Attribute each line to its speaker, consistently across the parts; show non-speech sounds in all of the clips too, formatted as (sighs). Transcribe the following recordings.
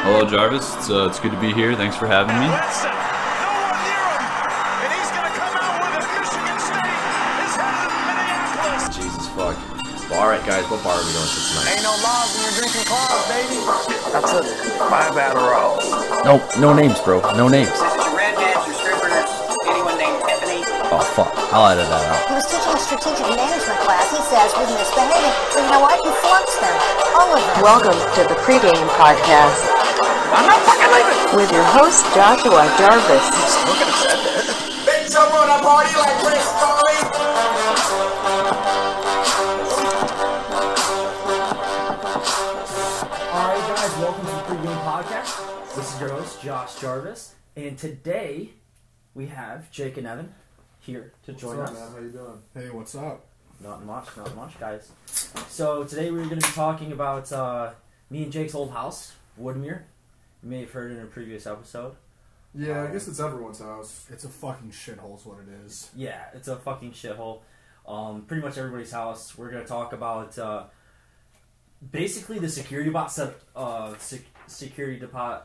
Speaker 1: Hello, Jarvis. It's, uh, it's good to be here. Thanks for having me.
Speaker 2: Listen, no one near and he's going to come out with it. Michigan State is headed to Minneapolis.
Speaker 3: Jesus fuck. Well, alright, guys, what bar are we going to tonight?
Speaker 2: Ain't no laws when you're drinking claws, baby. That's it. Five Adderalls.
Speaker 3: No, no names, bro. No names.
Speaker 4: This is your redheads, your strippers, anyone named Tiffany.
Speaker 3: Oh, fuck. I'll edit that out.
Speaker 5: He was teaching a strategic management class, he says, was misbehaving. So you know what? He flunks them. All of them.
Speaker 6: Welcome to the pregame podcast
Speaker 2: I'm not fucking leaving.
Speaker 6: with your host Joshua Jarvis.
Speaker 2: Big jump on a party like Chris Farley.
Speaker 7: Alright, guys, welcome to the pregame podcast. This is your host, Josh Jarvis, and today we have Jake and Evan here to join us.
Speaker 8: How you doing?
Speaker 9: Hey, what's up?
Speaker 7: Not much, not much, guys. So today we're going to be talking about uh, me and Jake's old house, Woodmere. You may have heard in a previous episode.
Speaker 8: Yeah, I guess it's everyone's house.
Speaker 9: It's a fucking shithole, is what it is.
Speaker 7: Yeah, it's a fucking shithole. Um, pretty much everybody's house. We're going to talk about uh, basically the security bot set, uh, sec- security deposit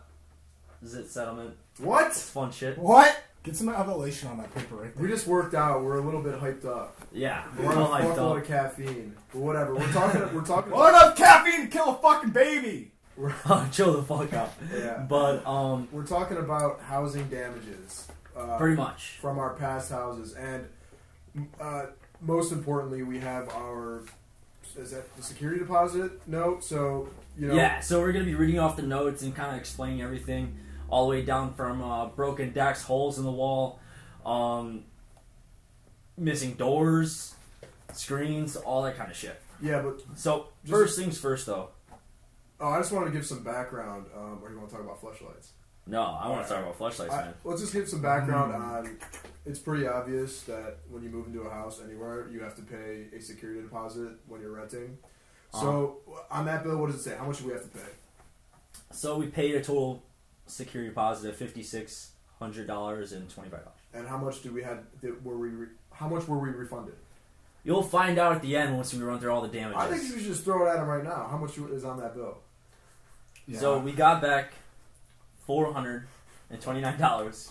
Speaker 7: settlement.
Speaker 8: What?
Speaker 7: It's fun shit.
Speaker 9: What? Get some elevation on that paper right there.
Speaker 8: We just worked out. We're a little bit hyped up.
Speaker 7: Yeah,
Speaker 8: We're
Speaker 7: we're
Speaker 8: on a
Speaker 7: hyped
Speaker 8: fuckload
Speaker 7: up.
Speaker 8: of caffeine. But whatever. We're (laughs) talking. We're talking.
Speaker 9: Well, enough caffeine to kill a fucking baby! (laughs)
Speaker 7: Chill the fuck out.
Speaker 8: Yeah.
Speaker 7: But um,
Speaker 8: We're talking about housing damages. Uh,
Speaker 7: pretty much.
Speaker 8: from our past houses, and uh, most importantly, we have our is that the security deposit note. So you know.
Speaker 7: Yeah, so we're gonna be reading off the notes and kind of explaining everything, all the way down from uh, broken decks, holes in the wall, um, missing doors, screens, all that kind of shit.
Speaker 8: Yeah, but
Speaker 7: So
Speaker 8: Just-
Speaker 7: first things first, though.
Speaker 8: Oh, I just wanted to give some background. Um, or you want to talk about Fleshlights?
Speaker 7: No, I want to talk about Fleshlights,
Speaker 8: I,
Speaker 7: man.
Speaker 8: let's just give some background on. It's pretty obvious that when you move into a house anywhere, you have to pay a security deposit when you're renting. So on that bill, what does it say? How much do we have to pay?
Speaker 7: So we paid a total security deposit of fifty six hundred dollars and twenty five dollars.
Speaker 8: And how much did we had? Did, were we? Re, how much were we refunded?
Speaker 7: You'll find out at the end once we run through all the damages.
Speaker 8: I think you should just throw it at him right now. How much is on that bill?
Speaker 9: Yeah.
Speaker 7: So we got back four hundred and twenty nine dollars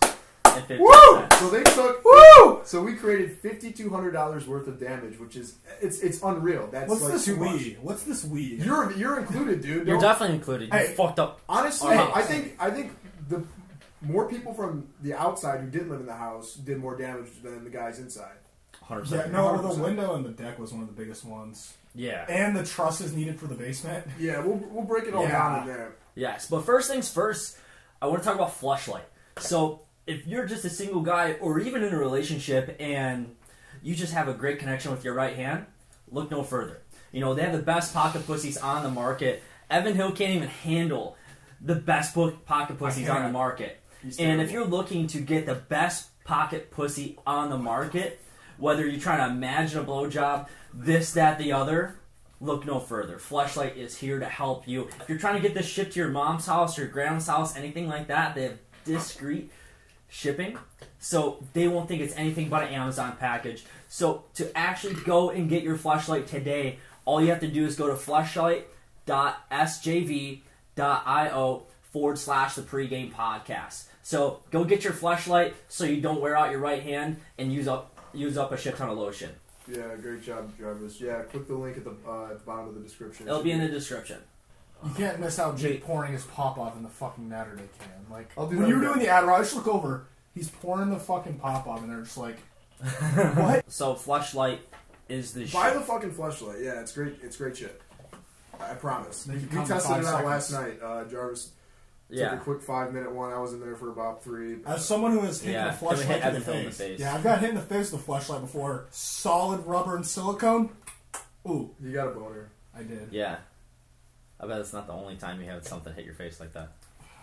Speaker 7: fifty
Speaker 8: Woo! So they took. Woo! So we created fifty two hundred dollars worth of damage, which is it's it's unreal. That's
Speaker 9: What's
Speaker 8: like
Speaker 9: this
Speaker 8: too much.
Speaker 9: we? What's this we?
Speaker 8: You're you're included, dude.
Speaker 7: You're
Speaker 8: Don't-
Speaker 7: definitely included. You
Speaker 8: Hey.
Speaker 7: fucked up.
Speaker 8: Honestly,
Speaker 7: Hey.
Speaker 8: I think I think the more people from the outside who didn't live in the house did more damage than the guys inside.
Speaker 7: 100%.
Speaker 9: yeah, no, the
Speaker 8: 100%.
Speaker 9: window and the deck was one of the biggest ones.
Speaker 7: Yeah.
Speaker 9: And the trusses needed for the basement. (laughs)
Speaker 8: Yeah, we'll we'll break it all
Speaker 9: Yeah.
Speaker 8: down in there.
Speaker 7: Yes. But first things first, I want to talk about Fleshlight. So if you're just a single guy or even in a relationship and you just have a great connection with your right hand, look no further. You know, they have the best pocket pussies on the market. Evan Hill can't even handle the best po- pocket pussies on the market. And if you're looking to get the best pocket pussy on the market, whether you're trying to imagine a blowjob, this, that, the other, look no further. Fleshlight is here to help you. If you're trying to get this shipped to your mom's house, your grandma's house, anything like that, they have discreet shipping. So they won't think it's anything but an Amazon package. So to actually go and get your Fleshlight today, all you have to do is go to fleshlight.sjv.io forward slash the pregame podcast. So go get your Fleshlight so you don't wear out your right hand and use up use up a shit ton of lotion.
Speaker 8: Yeah, great job, Jarvis. Yeah, click the link at the uh, at the bottom of the description.
Speaker 7: It'll be in the description.
Speaker 9: You can't miss out Jake pouring his pop off in the fucking Natterday can. Like,
Speaker 8: I'll do
Speaker 9: when
Speaker 8: that
Speaker 9: you were
Speaker 8: again.
Speaker 9: doing the Adderall, I just look over. He's pouring the fucking pop off, and they're just like, what? (laughs)
Speaker 7: So Fleshlight is the
Speaker 8: Buy
Speaker 7: shit.
Speaker 8: the fucking Fleshlight. Yeah, it's great. It's great shit. I promise.
Speaker 9: Make
Speaker 8: We
Speaker 9: it in
Speaker 8: tested
Speaker 9: five
Speaker 8: it out
Speaker 9: seconds.
Speaker 8: last night. Uh, Jarvis took
Speaker 7: Yeah.
Speaker 8: a quick five minute one. I was in there for about three.
Speaker 9: As someone who has taken
Speaker 7: Yeah,
Speaker 9: a
Speaker 7: can we hit
Speaker 9: Fleshlight to the
Speaker 7: Evan Hill in the
Speaker 9: face,
Speaker 7: face?
Speaker 9: yeah, I've got hit in the face with a flashlight before. Solid rubber and silicone. Ooh,
Speaker 8: You got a boner.
Speaker 9: I did.
Speaker 7: Yeah. I bet it's not the only time you had something hit your face like that.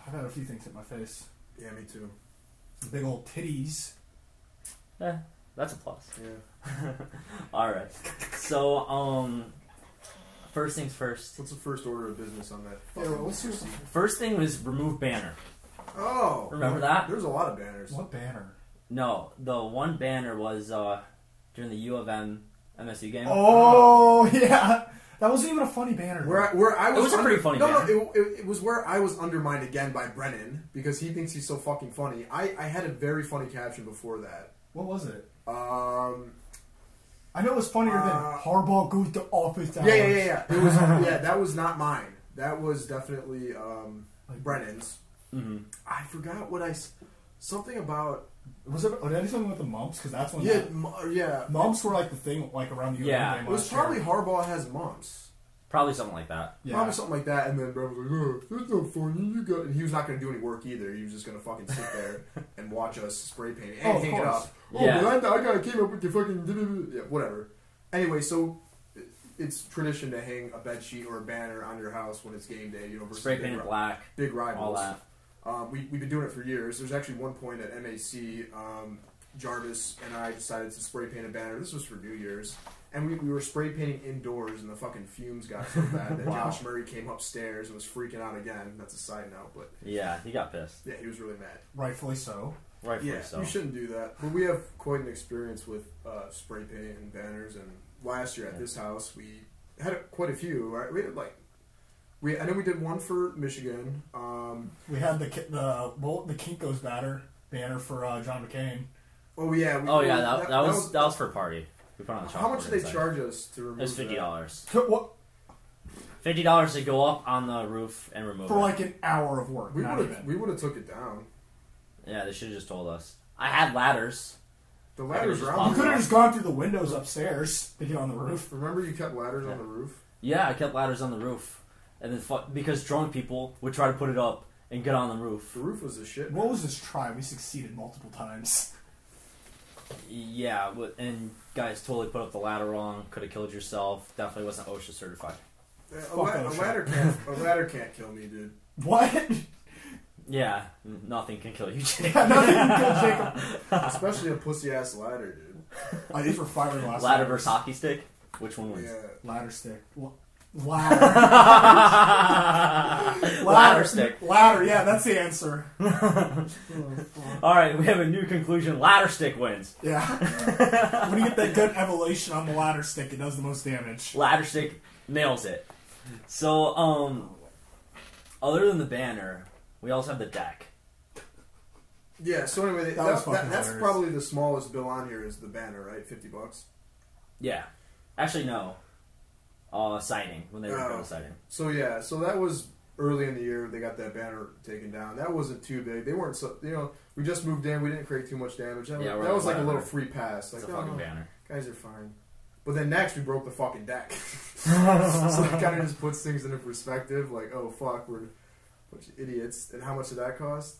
Speaker 9: I've had a few things hit my face.
Speaker 8: Yeah, me too.
Speaker 9: Some big old titties.
Speaker 7: Eh, that's a plus.
Speaker 8: Yeah. (laughs)
Speaker 7: All right. So, um, first things first.
Speaker 8: What's the first order of business on that?
Speaker 9: Yeah,
Speaker 8: fucking
Speaker 9: what's your-
Speaker 7: First thing was remove banner.
Speaker 8: Oh,
Speaker 7: Remember that?
Speaker 8: There's a lot of banners.
Speaker 9: What banner?
Speaker 7: No, the one banner was uh, during the U of M MSU game.
Speaker 9: Oh yeah, That wasn't even a funny banner.
Speaker 8: Where I, where I was,
Speaker 7: was a pretty funny
Speaker 8: No, no, it, it, it was where I was undermined again by Brennan because he thinks he's so fucking funny. I, I had a very funny caption before that.
Speaker 9: what was it?
Speaker 8: Um,
Speaker 9: I know it was funnier than
Speaker 8: Uh,
Speaker 9: Harbaugh goes to office hours.
Speaker 8: yeah, yeah, yeah, yeah. It was (laughs) yeah. That was not mine. That was definitely um, Brennan's.
Speaker 7: hmm
Speaker 8: I forgot what I s- something about
Speaker 9: Was it? Was that something with the mumps? Because that's when
Speaker 8: yeah
Speaker 9: the
Speaker 8: m- yeah.
Speaker 9: mumps were like the thing like around the
Speaker 7: Yeah.
Speaker 9: game
Speaker 8: It was
Speaker 9: last year.
Speaker 8: probably Harbaugh has mumps.
Speaker 7: Probably something like that.
Speaker 9: yeah.
Speaker 8: Probably something like that, and then Brett was like, "Oh, that's not funny." You got, and he was not going to do any work either. He was just going to fucking sit there (laughs) and watch us spray paint and
Speaker 9: Oh, of
Speaker 8: hang it
Speaker 9: course.
Speaker 8: up. Oh,
Speaker 7: Yeah.
Speaker 8: but I, I got came up with the fucking yeah, whatever. Anyway, so it's tradition to hang a bed sheet or a banner on your house when it's game day. You know, versus
Speaker 7: Spray
Speaker 8: big,
Speaker 7: painted black,
Speaker 8: big rivals.
Speaker 7: all that.
Speaker 8: Um, we, we've been doing it for years. There's actually one point at MAC, um, Jarvis and I decided to spray paint a banner. This was for New Year's. And we, we were spray painting indoors, and the fucking fumes got so bad that (laughs)
Speaker 9: Wow.
Speaker 8: Josh Murray came upstairs and was freaking out again. That's a side note, but
Speaker 7: Yeah, he got pissed.
Speaker 8: yeah, he was really mad.
Speaker 9: rightfully so.
Speaker 7: Rightfully
Speaker 8: Yeah,
Speaker 7: so.
Speaker 8: you shouldn't do that. But we have quite an experience with uh, spray paint and banners. And last year at this house, we had a, quite a few. Right? We had like, we I know we did one for Michigan. Um,
Speaker 9: We had the the well, the Kinkos batter banner for uh, John McCain.
Speaker 8: oh yeah. We,
Speaker 7: Oh yeah, that, that, was, that was for a party. We put on the
Speaker 8: How much
Speaker 7: chalkboard
Speaker 8: did they
Speaker 7: inside.
Speaker 8: charge us to remove?
Speaker 7: It was fifty dollars.
Speaker 9: What-
Speaker 7: Fifty dollars to go up on the roof and remove
Speaker 9: For
Speaker 7: it.
Speaker 9: like an hour of work.
Speaker 8: We would have we would have took it down.
Speaker 7: Yeah, they should have just told us. I had ladders.
Speaker 8: The ladders
Speaker 7: could've
Speaker 8: are
Speaker 7: just
Speaker 8: on.
Speaker 9: You could have just gone through the windows upstairs to get on the roof.
Speaker 8: Remember, you kept ladders
Speaker 7: Yeah.
Speaker 8: on the roof.
Speaker 7: Yeah, I kept ladders on the roof, and then fu- because drunk people would try to put it up and get on the roof.
Speaker 8: The roof was a shit.
Speaker 9: What was this try? We succeeded multiple times.
Speaker 7: Yeah, and guys totally put up the ladder wrong. Could have killed yourself. Definitely wasn't OSHA certified.
Speaker 8: A, la-
Speaker 9: that
Speaker 8: a ladder can't. A ladder can't kill me, dude. (laughs)
Speaker 9: What? (laughs)
Speaker 7: Yeah, nothing can kill you. Jake.
Speaker 9: Nothing can kill Jacob. (laughs)
Speaker 8: Especially a pussy ass ladder, dude.
Speaker 9: Oh, these were firing last
Speaker 7: ladder versus hockey stick. Which one wins?
Speaker 8: Yeah.
Speaker 9: Ladder stick. L- (laughs) Ladder.
Speaker 7: ladder stick.
Speaker 9: Ladder, yeah, that's the answer.
Speaker 7: All right, we have a new conclusion. Ladder stick wins.
Speaker 9: Yeah. when you get that good evolution on the ladder stick, it does the most damage.
Speaker 7: Ladder stick nails it. So, um, other than the banner, we also have the deck.
Speaker 8: Yeah. So anyway,
Speaker 9: That
Speaker 8: that,
Speaker 9: was
Speaker 8: that,
Speaker 9: fucking
Speaker 8: that's
Speaker 9: hilarious.
Speaker 8: probably the smallest bill on here is the banner, right? Fifty bucks.
Speaker 7: Yeah, actually no. Uh, sighting when they were
Speaker 8: Oh.
Speaker 7: doing the sighting.
Speaker 8: So yeah, so that was early in the year. They got that banner taken down. That wasn't too big. They weren't so. You know, we just moved in. We didn't create too much damage. That,
Speaker 7: Yeah,
Speaker 8: was,
Speaker 7: we're
Speaker 8: that was like a
Speaker 7: whatever.
Speaker 8: little free pass. Like
Speaker 7: It's a fucking
Speaker 8: oh,
Speaker 7: banner.
Speaker 8: guys are fine. But then next we broke the fucking deck. (laughs) (laughs) so that kind of just puts things into perspective. Like, oh fuck, we're a bunch of idiots. And how much did that cost?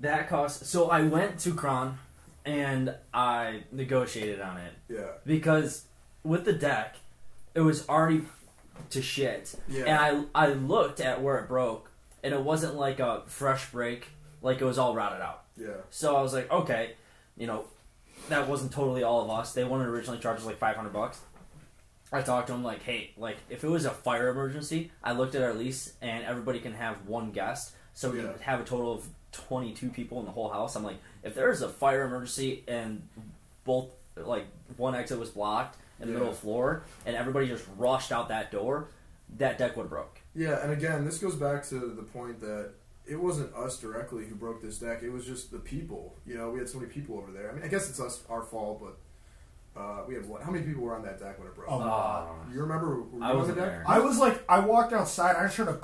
Speaker 7: That cost. So I went to Kron and I negotiated on it
Speaker 8: Yeah,
Speaker 7: because with the deck, it was already to shit.
Speaker 8: yeah,
Speaker 7: And I I looked at where it broke, and it wasn't like a fresh break, like it was all routed out.
Speaker 8: yeah.
Speaker 7: So I was like, okay, you know, that wasn't totally all of us. They wanted to originally charge us like five hundred bucks. I talked to him like, hey, like if it was a fire emergency, I looked at our lease and everybody can have one guest, so we
Speaker 8: Yeah.
Speaker 7: have a total of twenty two people in the whole house. I'm like, if there is a fire emergency and both like one exit was blocked in the middle of the floor and everybody just rushed out that door, that deck would have broke.
Speaker 8: Yeah, and again, this goes back to the point that it wasn't us directly who broke this deck. It was just the people. You know, we had so many people over there. I mean, I guess it's us, our fault, but uh, we have what? How many people were on that deck when it broke?
Speaker 9: Oh,
Speaker 7: Uh,
Speaker 8: you remember? Were you
Speaker 7: I
Speaker 8: on the
Speaker 7: wasn't
Speaker 8: deck?
Speaker 7: there.
Speaker 9: I was like, I walked outside, I just heard a,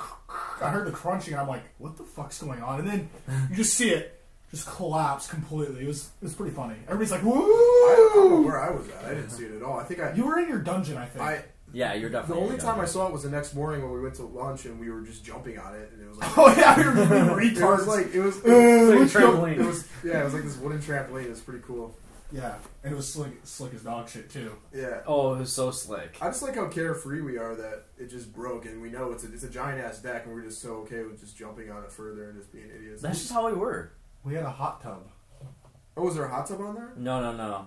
Speaker 9: I heard the crunching, and I'm like, what the fuck's going on? And then you just see it just collapse completely. It was, it was pretty funny. Everybody's like,
Speaker 8: I, I don't know where I was at. I didn't see it at all. I think I.
Speaker 9: You were in your dungeon, I think.
Speaker 8: I
Speaker 7: Yeah, you're definitely.
Speaker 8: the only time I saw it was the next morning when we went to lunch and we were just jumping on it, and it was like. (laughs)
Speaker 9: oh yeah, we were being (laughs)
Speaker 8: It was like it was.
Speaker 9: Uh,
Speaker 7: It's like a trampoline.
Speaker 8: It was yeah. It was like this wooden trampoline. It was pretty cool.
Speaker 9: Yeah, and it was slick, slick as dog shit too.
Speaker 8: Yeah.
Speaker 7: Oh, it was so slick.
Speaker 8: I just like how carefree we are that it just broke, and we know it's a, it's a giant ass deck, and we're just so okay with just jumping on it further and just being idiots.
Speaker 7: That's just how we were.
Speaker 9: We had a hot tub.
Speaker 8: oh, was there a hot tub on there?
Speaker 7: No, no, no.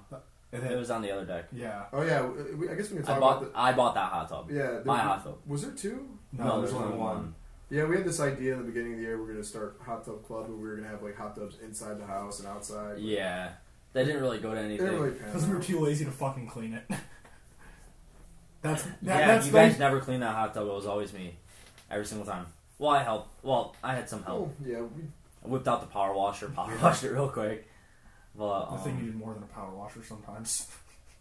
Speaker 9: And
Speaker 7: It was on the other deck.
Speaker 9: yeah,
Speaker 8: Oh yeah, we, I guess we can
Speaker 7: I
Speaker 8: talk
Speaker 7: bought.
Speaker 8: about
Speaker 7: I bought that hot tub.
Speaker 8: yeah. there-
Speaker 7: My hot tub.
Speaker 8: Was there two?
Speaker 9: no, there's only one.
Speaker 8: Yeah, we had this idea in the beginning of the year we're gonna start hot tub club, where we were gonna have like hot tubs inside the house and outside.
Speaker 7: Yeah, they didn't really go to anything.
Speaker 8: didn't really
Speaker 9: Because we were too lazy to fucking clean it. (laughs) That's that,
Speaker 7: yeah,
Speaker 9: that's
Speaker 7: you
Speaker 9: the-
Speaker 7: guys never cleaned that hot tub. It was always me, every single time. Well, I helped. Well, I had some help.
Speaker 8: Oh, yeah, we,
Speaker 7: I whipped out the power washer, power (laughs) washed it real quick. But
Speaker 9: the thing
Speaker 7: um,
Speaker 9: needed more than a power washer sometimes.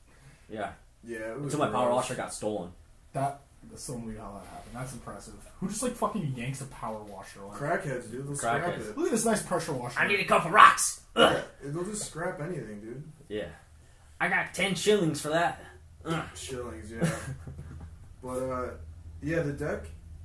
Speaker 9: (laughs)
Speaker 7: yeah,
Speaker 8: yeah. It was
Speaker 7: until my power washer got stolen.
Speaker 9: That that's so weird how that happened. That's impressive. Who just like fucking yanks a power washer? Like,
Speaker 8: Crackheads, dude. They'll scrap
Speaker 7: Crackheads.
Speaker 8: it.
Speaker 9: look at this nice pressure washer.
Speaker 7: I need a couple rocks. Ugh.
Speaker 8: They'll just scrap anything, dude.
Speaker 7: Yeah, I got ten shillings for that. Ugh.
Speaker 8: Shillings, yeah. (laughs) but uh, yeah, the deck.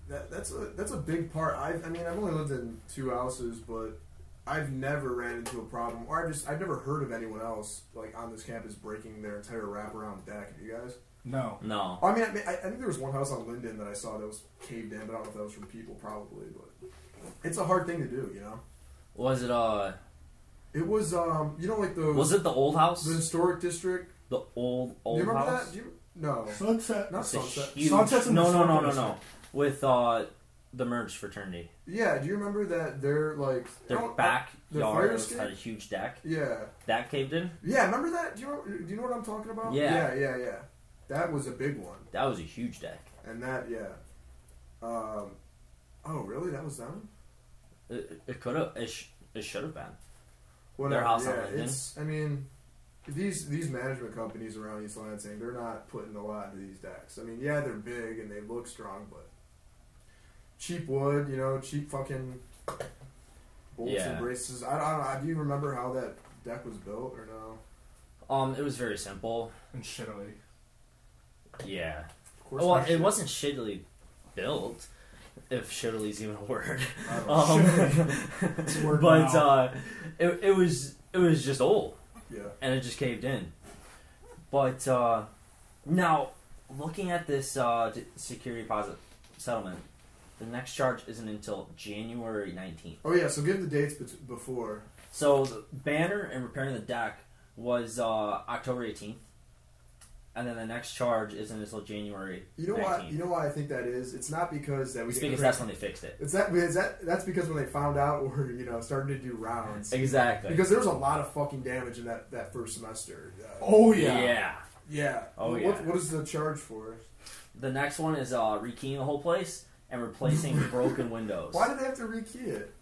Speaker 8: That, that's a that's a big part. I I mean, I've only lived in two houses, but I've never ran into a problem, or I've just I've never heard of anyone else like on this campus breaking their entire wraparound deck. Have you guys?
Speaker 9: No.
Speaker 7: No,
Speaker 8: I mean, I, mean, I I think there was one house on Linden that I saw that was caved in, but I don't know if that was from people, probably. But it's a hard thing to do, you know.
Speaker 7: was it uh?
Speaker 8: It was um, you know, like the
Speaker 7: Was it the old house?
Speaker 8: the historic district.
Speaker 7: The old
Speaker 8: Do
Speaker 7: old
Speaker 8: you remember
Speaker 7: house?
Speaker 8: that? Do you, no,
Speaker 9: Sunset.
Speaker 8: not
Speaker 7: It's a
Speaker 8: Sunset.
Speaker 7: huge-
Speaker 9: Sunset's in the
Speaker 7: no, no, no, no,
Speaker 9: historical
Speaker 7: no. With uh, the merged fraternity,
Speaker 8: Yeah, do you remember that? They're like
Speaker 7: their
Speaker 8: I don't-
Speaker 7: backyard
Speaker 8: fire
Speaker 7: was- had a huge deck.
Speaker 8: Yeah,
Speaker 7: That caved in.
Speaker 8: yeah. Remember that? Do you know, do you know what I'm talking about?
Speaker 7: Yeah.
Speaker 8: yeah, yeah, yeah. That was a big one,
Speaker 7: That was a huge deck.
Speaker 8: and that yeah. Um, oh really? That was them.
Speaker 7: It, it could have. It, sh- it should have been.
Speaker 8: Whatever.
Speaker 7: house
Speaker 8: yeah,
Speaker 7: Linden.
Speaker 8: it's. I mean, these these management companies around East Lansing, they're not putting a lot into these decks. I mean, yeah, they're big and they look strong, but cheap wood, you know, cheap fucking bolts
Speaker 7: Yeah.
Speaker 8: and braces. I, I don't know. Do you remember how that deck was built or no?
Speaker 7: Um, it was very simple.
Speaker 9: And shittily.
Speaker 7: Yeah.
Speaker 8: Course,
Speaker 7: Well, it
Speaker 8: shit.
Speaker 7: wasn't shittily built, if shittily's even a word.
Speaker 8: Know. (laughs)
Speaker 7: Um, (laughs)
Speaker 9: word
Speaker 7: but uh, it, it was it was just old,
Speaker 8: yeah.
Speaker 7: and it just caved in. But uh, now, looking at this uh, d- security deposit settlement, the next charge isn't until January nineteenth.
Speaker 8: Oh yeah. So give the dates before.
Speaker 7: So the banner and repairing the deck was uh, October eighteenth, and then the next charge isn't until January.
Speaker 8: You know why? You know why I think that is? It's not because that we
Speaker 7: It's because that's when they fixed it.
Speaker 8: It's that, it's that. That's because when they found out (laughs) we're you know starting to do rounds.
Speaker 7: Exactly.
Speaker 8: Because there was a lot of fucking damage in that, that first semester. Uh,
Speaker 9: Oh
Speaker 7: yeah.
Speaker 9: yeah.
Speaker 8: yeah.
Speaker 7: Oh,
Speaker 8: what,
Speaker 7: yeah.
Speaker 8: What is the charge for?
Speaker 7: The next one is uh, rekeying the whole place and replacing (laughs) broken windows.
Speaker 8: Why did they have to rekey it?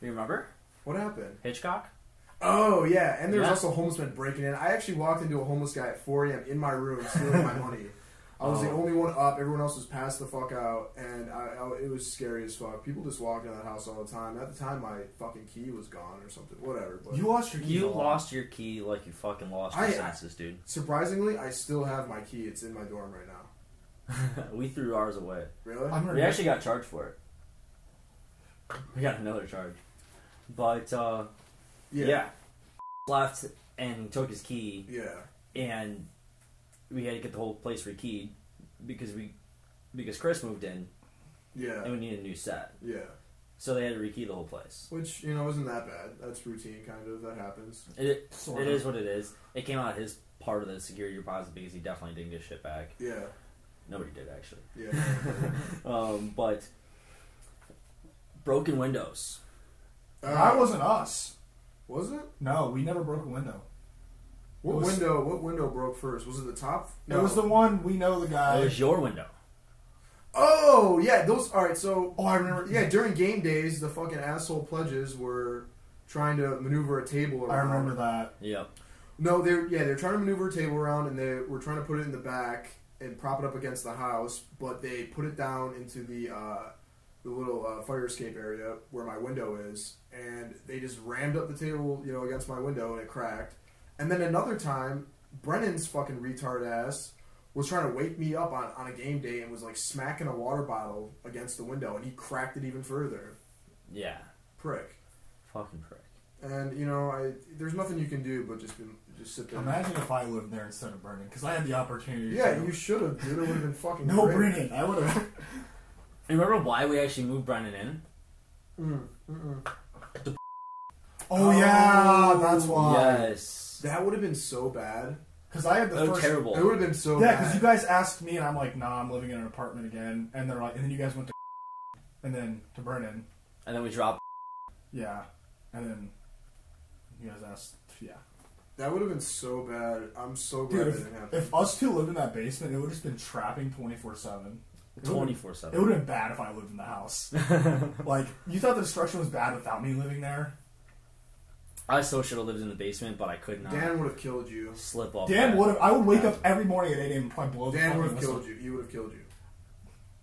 Speaker 7: Do You remember
Speaker 8: What happened?
Speaker 7: Hitchcock?
Speaker 8: Oh yeah, and there was
Speaker 7: Yeah.
Speaker 8: also homeless men breaking in. I actually walked into a homeless guy at 4 a.m. in my room stealing my (laughs) money. I was the
Speaker 7: Oh.
Speaker 8: only one up. Everyone else was passed the fuck out, and I, I, it was scary as fuck. People just walked in that house all the time. At the time, my fucking key was gone or something. Whatever. But
Speaker 9: You lost your key.
Speaker 7: You
Speaker 9: a
Speaker 7: lost your key like you fucking lost your
Speaker 8: I-
Speaker 7: senses, dude.
Speaker 8: surprisingly, I still have my key. It's in my dorm right now. (laughs)
Speaker 7: we threw ours away.
Speaker 8: Really?
Speaker 9: I'm gonna
Speaker 7: We actually got charged for it. We got another charge. But, uh, yeah. Left and took his key,
Speaker 8: Yeah.
Speaker 7: and we had to get the whole place rekeyed because we because Chris moved in
Speaker 8: Yeah.
Speaker 7: and we needed a new set.
Speaker 8: Yeah.
Speaker 7: So they had to rekey the whole place.
Speaker 8: Which, you know, isn't that bad. That's routine, kind of. That happens.
Speaker 7: It,
Speaker 9: Sort
Speaker 7: it is what it is. It came out of his part of the security deposit because he definitely didn't get shit back.
Speaker 8: Yeah.
Speaker 7: Nobody did actually.
Speaker 8: Yeah. (laughs)
Speaker 7: Um, but broken windows.
Speaker 9: That wasn't us.
Speaker 8: Was it?
Speaker 9: No, we never broke a window.
Speaker 8: What
Speaker 9: was-
Speaker 8: window? What window broke first? Was it the top?
Speaker 9: It was the one we know the guy.
Speaker 7: it was your window.
Speaker 8: Oh yeah, those. All right, so
Speaker 9: oh, I remember.
Speaker 8: yeah, during game days, the fucking asshole pledges were trying to maneuver a table around.
Speaker 9: I remember that.
Speaker 7: Yep.
Speaker 8: No, they're yeah, they're trying to maneuver a table around, and they were trying to put it in the back and prop it up against the house, but they put it down into the uh, the little uh, fire escape area where my window is, and they just rammed up the table, you know, against my window, and it cracked. And then another time, Brennan's fucking retard ass was trying to wake me up on, on a game day and was like smacking a water bottle against the window, and he cracked it even further.
Speaker 7: Yeah.
Speaker 8: Prick.
Speaker 7: Fucking prick.
Speaker 8: And you know, I there's nothing you can do but just be, just sit there.
Speaker 9: Imagine if I lived there instead of Brennan, because I had the opportunity.
Speaker 8: Yeah,
Speaker 9: to.
Speaker 8: you should have, dude. It would have been fucking
Speaker 9: No. Brennan. I would have.
Speaker 7: Remember why we actually moved Brandon in?
Speaker 8: Mm, mm-mm.
Speaker 9: Oh, yeah, that's why.
Speaker 7: Yes.
Speaker 8: That would have been so bad.
Speaker 9: Because I had the
Speaker 7: Oh,
Speaker 9: first.
Speaker 7: terrible.
Speaker 8: It would have been so
Speaker 9: Yeah,
Speaker 8: bad.
Speaker 9: because you guys asked me, and I'm like, nah, I'm living in an apartment again. And they're like, and then you guys went to, and then to Brennan.
Speaker 7: And then we dropped.
Speaker 9: Yeah, and then you guys asked, yeah.
Speaker 8: That would have been so bad. I'm so
Speaker 9: Dude,
Speaker 8: glad that
Speaker 9: if,
Speaker 8: didn't happen.
Speaker 9: if us two lived in that basement, it would have just been trapping 24 7.
Speaker 7: Twenty four
Speaker 9: It would have been bad if I lived in the house. (laughs) like, you thought the destruction was bad without me living there?
Speaker 7: I still should have lived in the basement, but I could not
Speaker 8: Dan would have killed you.
Speaker 7: slip off.
Speaker 9: Dan would have. I would wake up every morning at 8 a.m. and probably blow the
Speaker 8: Dan
Speaker 9: fucking
Speaker 8: would have killed you. He would have killed you.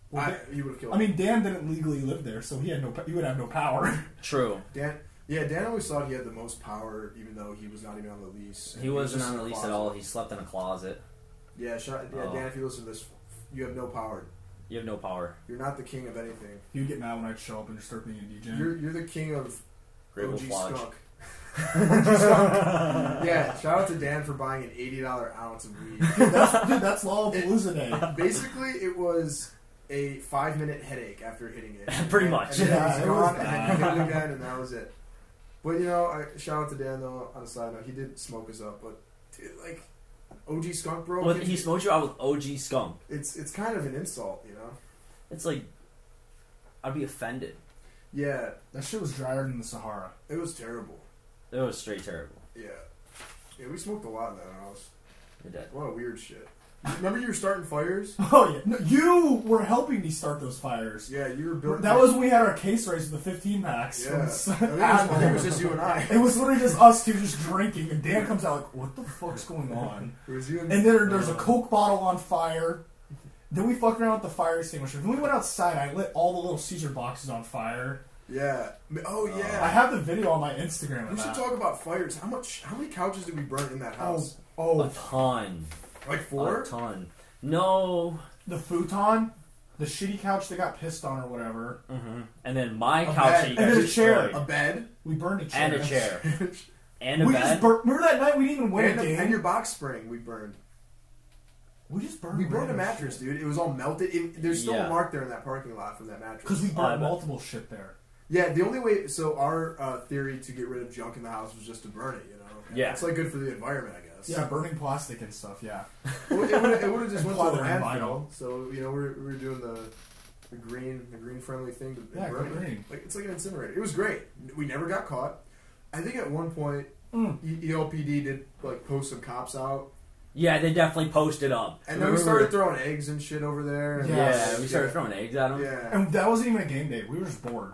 Speaker 9: Well,
Speaker 8: I, he would have killed
Speaker 9: I mean, Dan didn't legally live there, so he had no. He would have no power. (laughs)
Speaker 7: True.
Speaker 8: Dan. Yeah, Dan always thought he had the most power, even though he was not even on the lease.
Speaker 7: He
Speaker 8: was
Speaker 7: wasn't
Speaker 8: just
Speaker 7: on the
Speaker 8: a
Speaker 7: lease at all. He slept in a closet.
Speaker 8: Yeah, shut, yeah,
Speaker 7: Oh.
Speaker 8: Dan. If you listen to this, you have no power.
Speaker 7: You have no power.
Speaker 8: You're not the king of anything.
Speaker 9: You'd get mad when I'd show up and just start being a DJ.
Speaker 8: You're you're the king of
Speaker 7: Grable
Speaker 8: OG
Speaker 7: Flodge.
Speaker 8: skunk. OG (laughs) skunk. (laughs) (laughs) Yeah, shout out to Dan for buying an eighty dollar ounce of weed.
Speaker 9: that's, dude, that's Lollapalooza Day.
Speaker 8: Basically, it was a five minute headache after hitting it.
Speaker 7: Pretty
Speaker 8: And-
Speaker 7: much.
Speaker 8: And then
Speaker 9: Yeah,
Speaker 8: it
Speaker 9: it
Speaker 8: was
Speaker 9: was
Speaker 8: gone, and then you hit it again, and that was it. But you know, I, shout out to Dan though. On a side note, he did smoke us up, but dude, like OG skunk, bro.
Speaker 7: Well, he smoked you out with OG skunk.
Speaker 8: It's it's kind of an insult, you know.
Speaker 7: It's like I'd be offended.
Speaker 8: Yeah,
Speaker 9: That shit was drier than the Sahara.
Speaker 8: it was terrible.
Speaker 7: It was straight terrible.
Speaker 8: Yeah, yeah, we smoked a lot in that house.
Speaker 7: You're dead.
Speaker 8: What a weird shit. Remember you were starting fires? (laughs)
Speaker 9: Oh yeah, no, you were helping me start those fires.
Speaker 8: Yeah, you were building.
Speaker 9: That was when we had our case race with the 15 packs.
Speaker 8: Yeah, I think, it was, I think it was just you and I. (laughs)
Speaker 9: It was literally just us two just drinking, and Dan comes out like, "What the fuck's going (laughs) on?"
Speaker 8: It was you and,
Speaker 9: And then there's a uh, Coke bottle on fire. Then we fucked around with the fire extinguisher. Then we went outside. I lit all the little Caesar boxes on fire.
Speaker 8: yeah. Oh uh, yeah.
Speaker 9: I have the video on my Instagram.
Speaker 8: we should
Speaker 9: that.
Speaker 8: talk about fires. How much? How many couches did we burn in that
Speaker 9: oh,
Speaker 8: house? Oh, house?
Speaker 7: A
Speaker 9: oh,
Speaker 7: ton.
Speaker 8: Like
Speaker 7: A
Speaker 8: four.
Speaker 7: ton. No.
Speaker 9: the futon, the shitty couch that got pissed on or whatever.
Speaker 7: hmm And then my
Speaker 8: A
Speaker 7: couch that you
Speaker 9: And
Speaker 7: guys
Speaker 9: then a chair.
Speaker 7: destroyed.
Speaker 8: A bed.
Speaker 9: We burned a chair.
Speaker 7: And a (laughs) chair. And a
Speaker 9: we
Speaker 7: bed.
Speaker 9: just burnt. Remember that night we didn't even win
Speaker 8: and,
Speaker 9: a
Speaker 8: the-
Speaker 9: game.
Speaker 8: and your box spring we burned.
Speaker 9: we just burned.
Speaker 8: We burned a mattress,
Speaker 9: shit.
Speaker 8: dude. It was all melted. It, there's still
Speaker 7: Yeah.
Speaker 8: a mark there in that parking lot from that mattress.
Speaker 9: Because we
Speaker 7: Oh,
Speaker 9: burned
Speaker 7: bet.
Speaker 9: multiple shit there.
Speaker 8: Yeah, the only way. So our uh, theory to get rid of junk in the house was just to burn it. You know.
Speaker 7: Yeah.
Speaker 8: It's like good for the environment, I guess.
Speaker 9: Yeah, burning plastic and stuff. Yeah. (laughs)
Speaker 8: It would have just went to the landfill. So you know we're, we're doing the the green the green friendly thing to
Speaker 9: Yeah,
Speaker 8: burn
Speaker 9: go
Speaker 8: it.
Speaker 9: green.
Speaker 8: Like it's like an incinerator. It was great. We never got caught. I think at one point
Speaker 9: Mm.
Speaker 8: E- ELPD did like post some cops out,
Speaker 7: Yeah, they definitely posted up.
Speaker 8: and then we
Speaker 7: Remember-
Speaker 8: started throwing eggs and shit over there. And
Speaker 9: Yeah.
Speaker 7: Yeah, we started throwing eggs at them.
Speaker 8: Yeah,
Speaker 9: And that wasn't even a game day. We were just bored.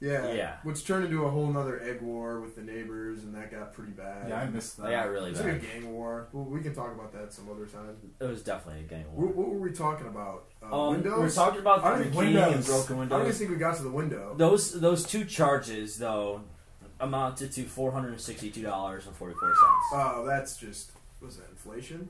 Speaker 8: Yeah,
Speaker 7: Yeah.
Speaker 8: Which turned into a whole nother egg war with the neighbors, and that got pretty bad.
Speaker 9: Yeah, I missed that.
Speaker 7: They got really
Speaker 8: It was like a gang war. Well, we can talk about that some other time.
Speaker 7: It was definitely a game.
Speaker 8: What, what were we talking about? Uh,
Speaker 7: Um,
Speaker 8: windows.
Speaker 7: we're talking about
Speaker 8: I don't
Speaker 7: the
Speaker 8: think
Speaker 7: key and
Speaker 9: windows.
Speaker 8: I don't even think we got to the window.
Speaker 7: Those those two charges though amounted to four hundred and sixty two dollars and forty four cents.
Speaker 8: Oh, that's just was that inflation?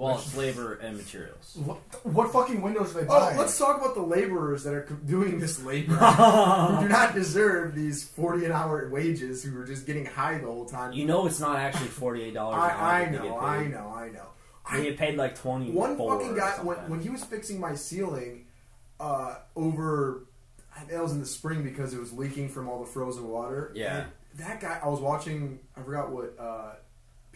Speaker 7: Well, it's labor and materials.
Speaker 9: What, what fucking windows are they
Speaker 8: Oh, let's talk about the laborers that are doing this labor (laughs) who do not deserve these forty an hour wages, who are just getting high the whole time.
Speaker 7: You know, it's not actually forty eight dollars.
Speaker 8: I, I know, I know, I know.
Speaker 7: They
Speaker 8: I,
Speaker 7: get paid like twenty.
Speaker 8: one fucking guy when, when he was fixing my ceiling uh, over. I- That was in the spring because it was leaking from all the frozen water.
Speaker 7: Yeah.
Speaker 8: And that guy, I was watching. I forgot what uh,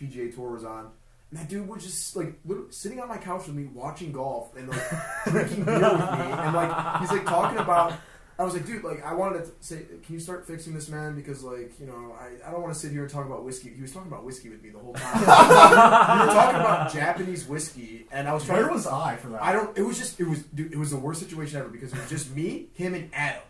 Speaker 8: PGA Tour was on. And that dude was just like sitting on my couch with me watching golf and like drinking beer with me and like he's like talking about. I was like, dude, like I wanted to say, can you start fixing this, man? Because like you know, I, I don't want to sit here and talk about whiskey. He was talking about whiskey with me the whole time. (laughs) we were talking about Japanese whiskey, and I was trying.
Speaker 9: Where
Speaker 8: to,
Speaker 9: was I for that?
Speaker 8: I don't. It was just. It was. Dude, it was the worst situation ever because it was just me, him, and Adam.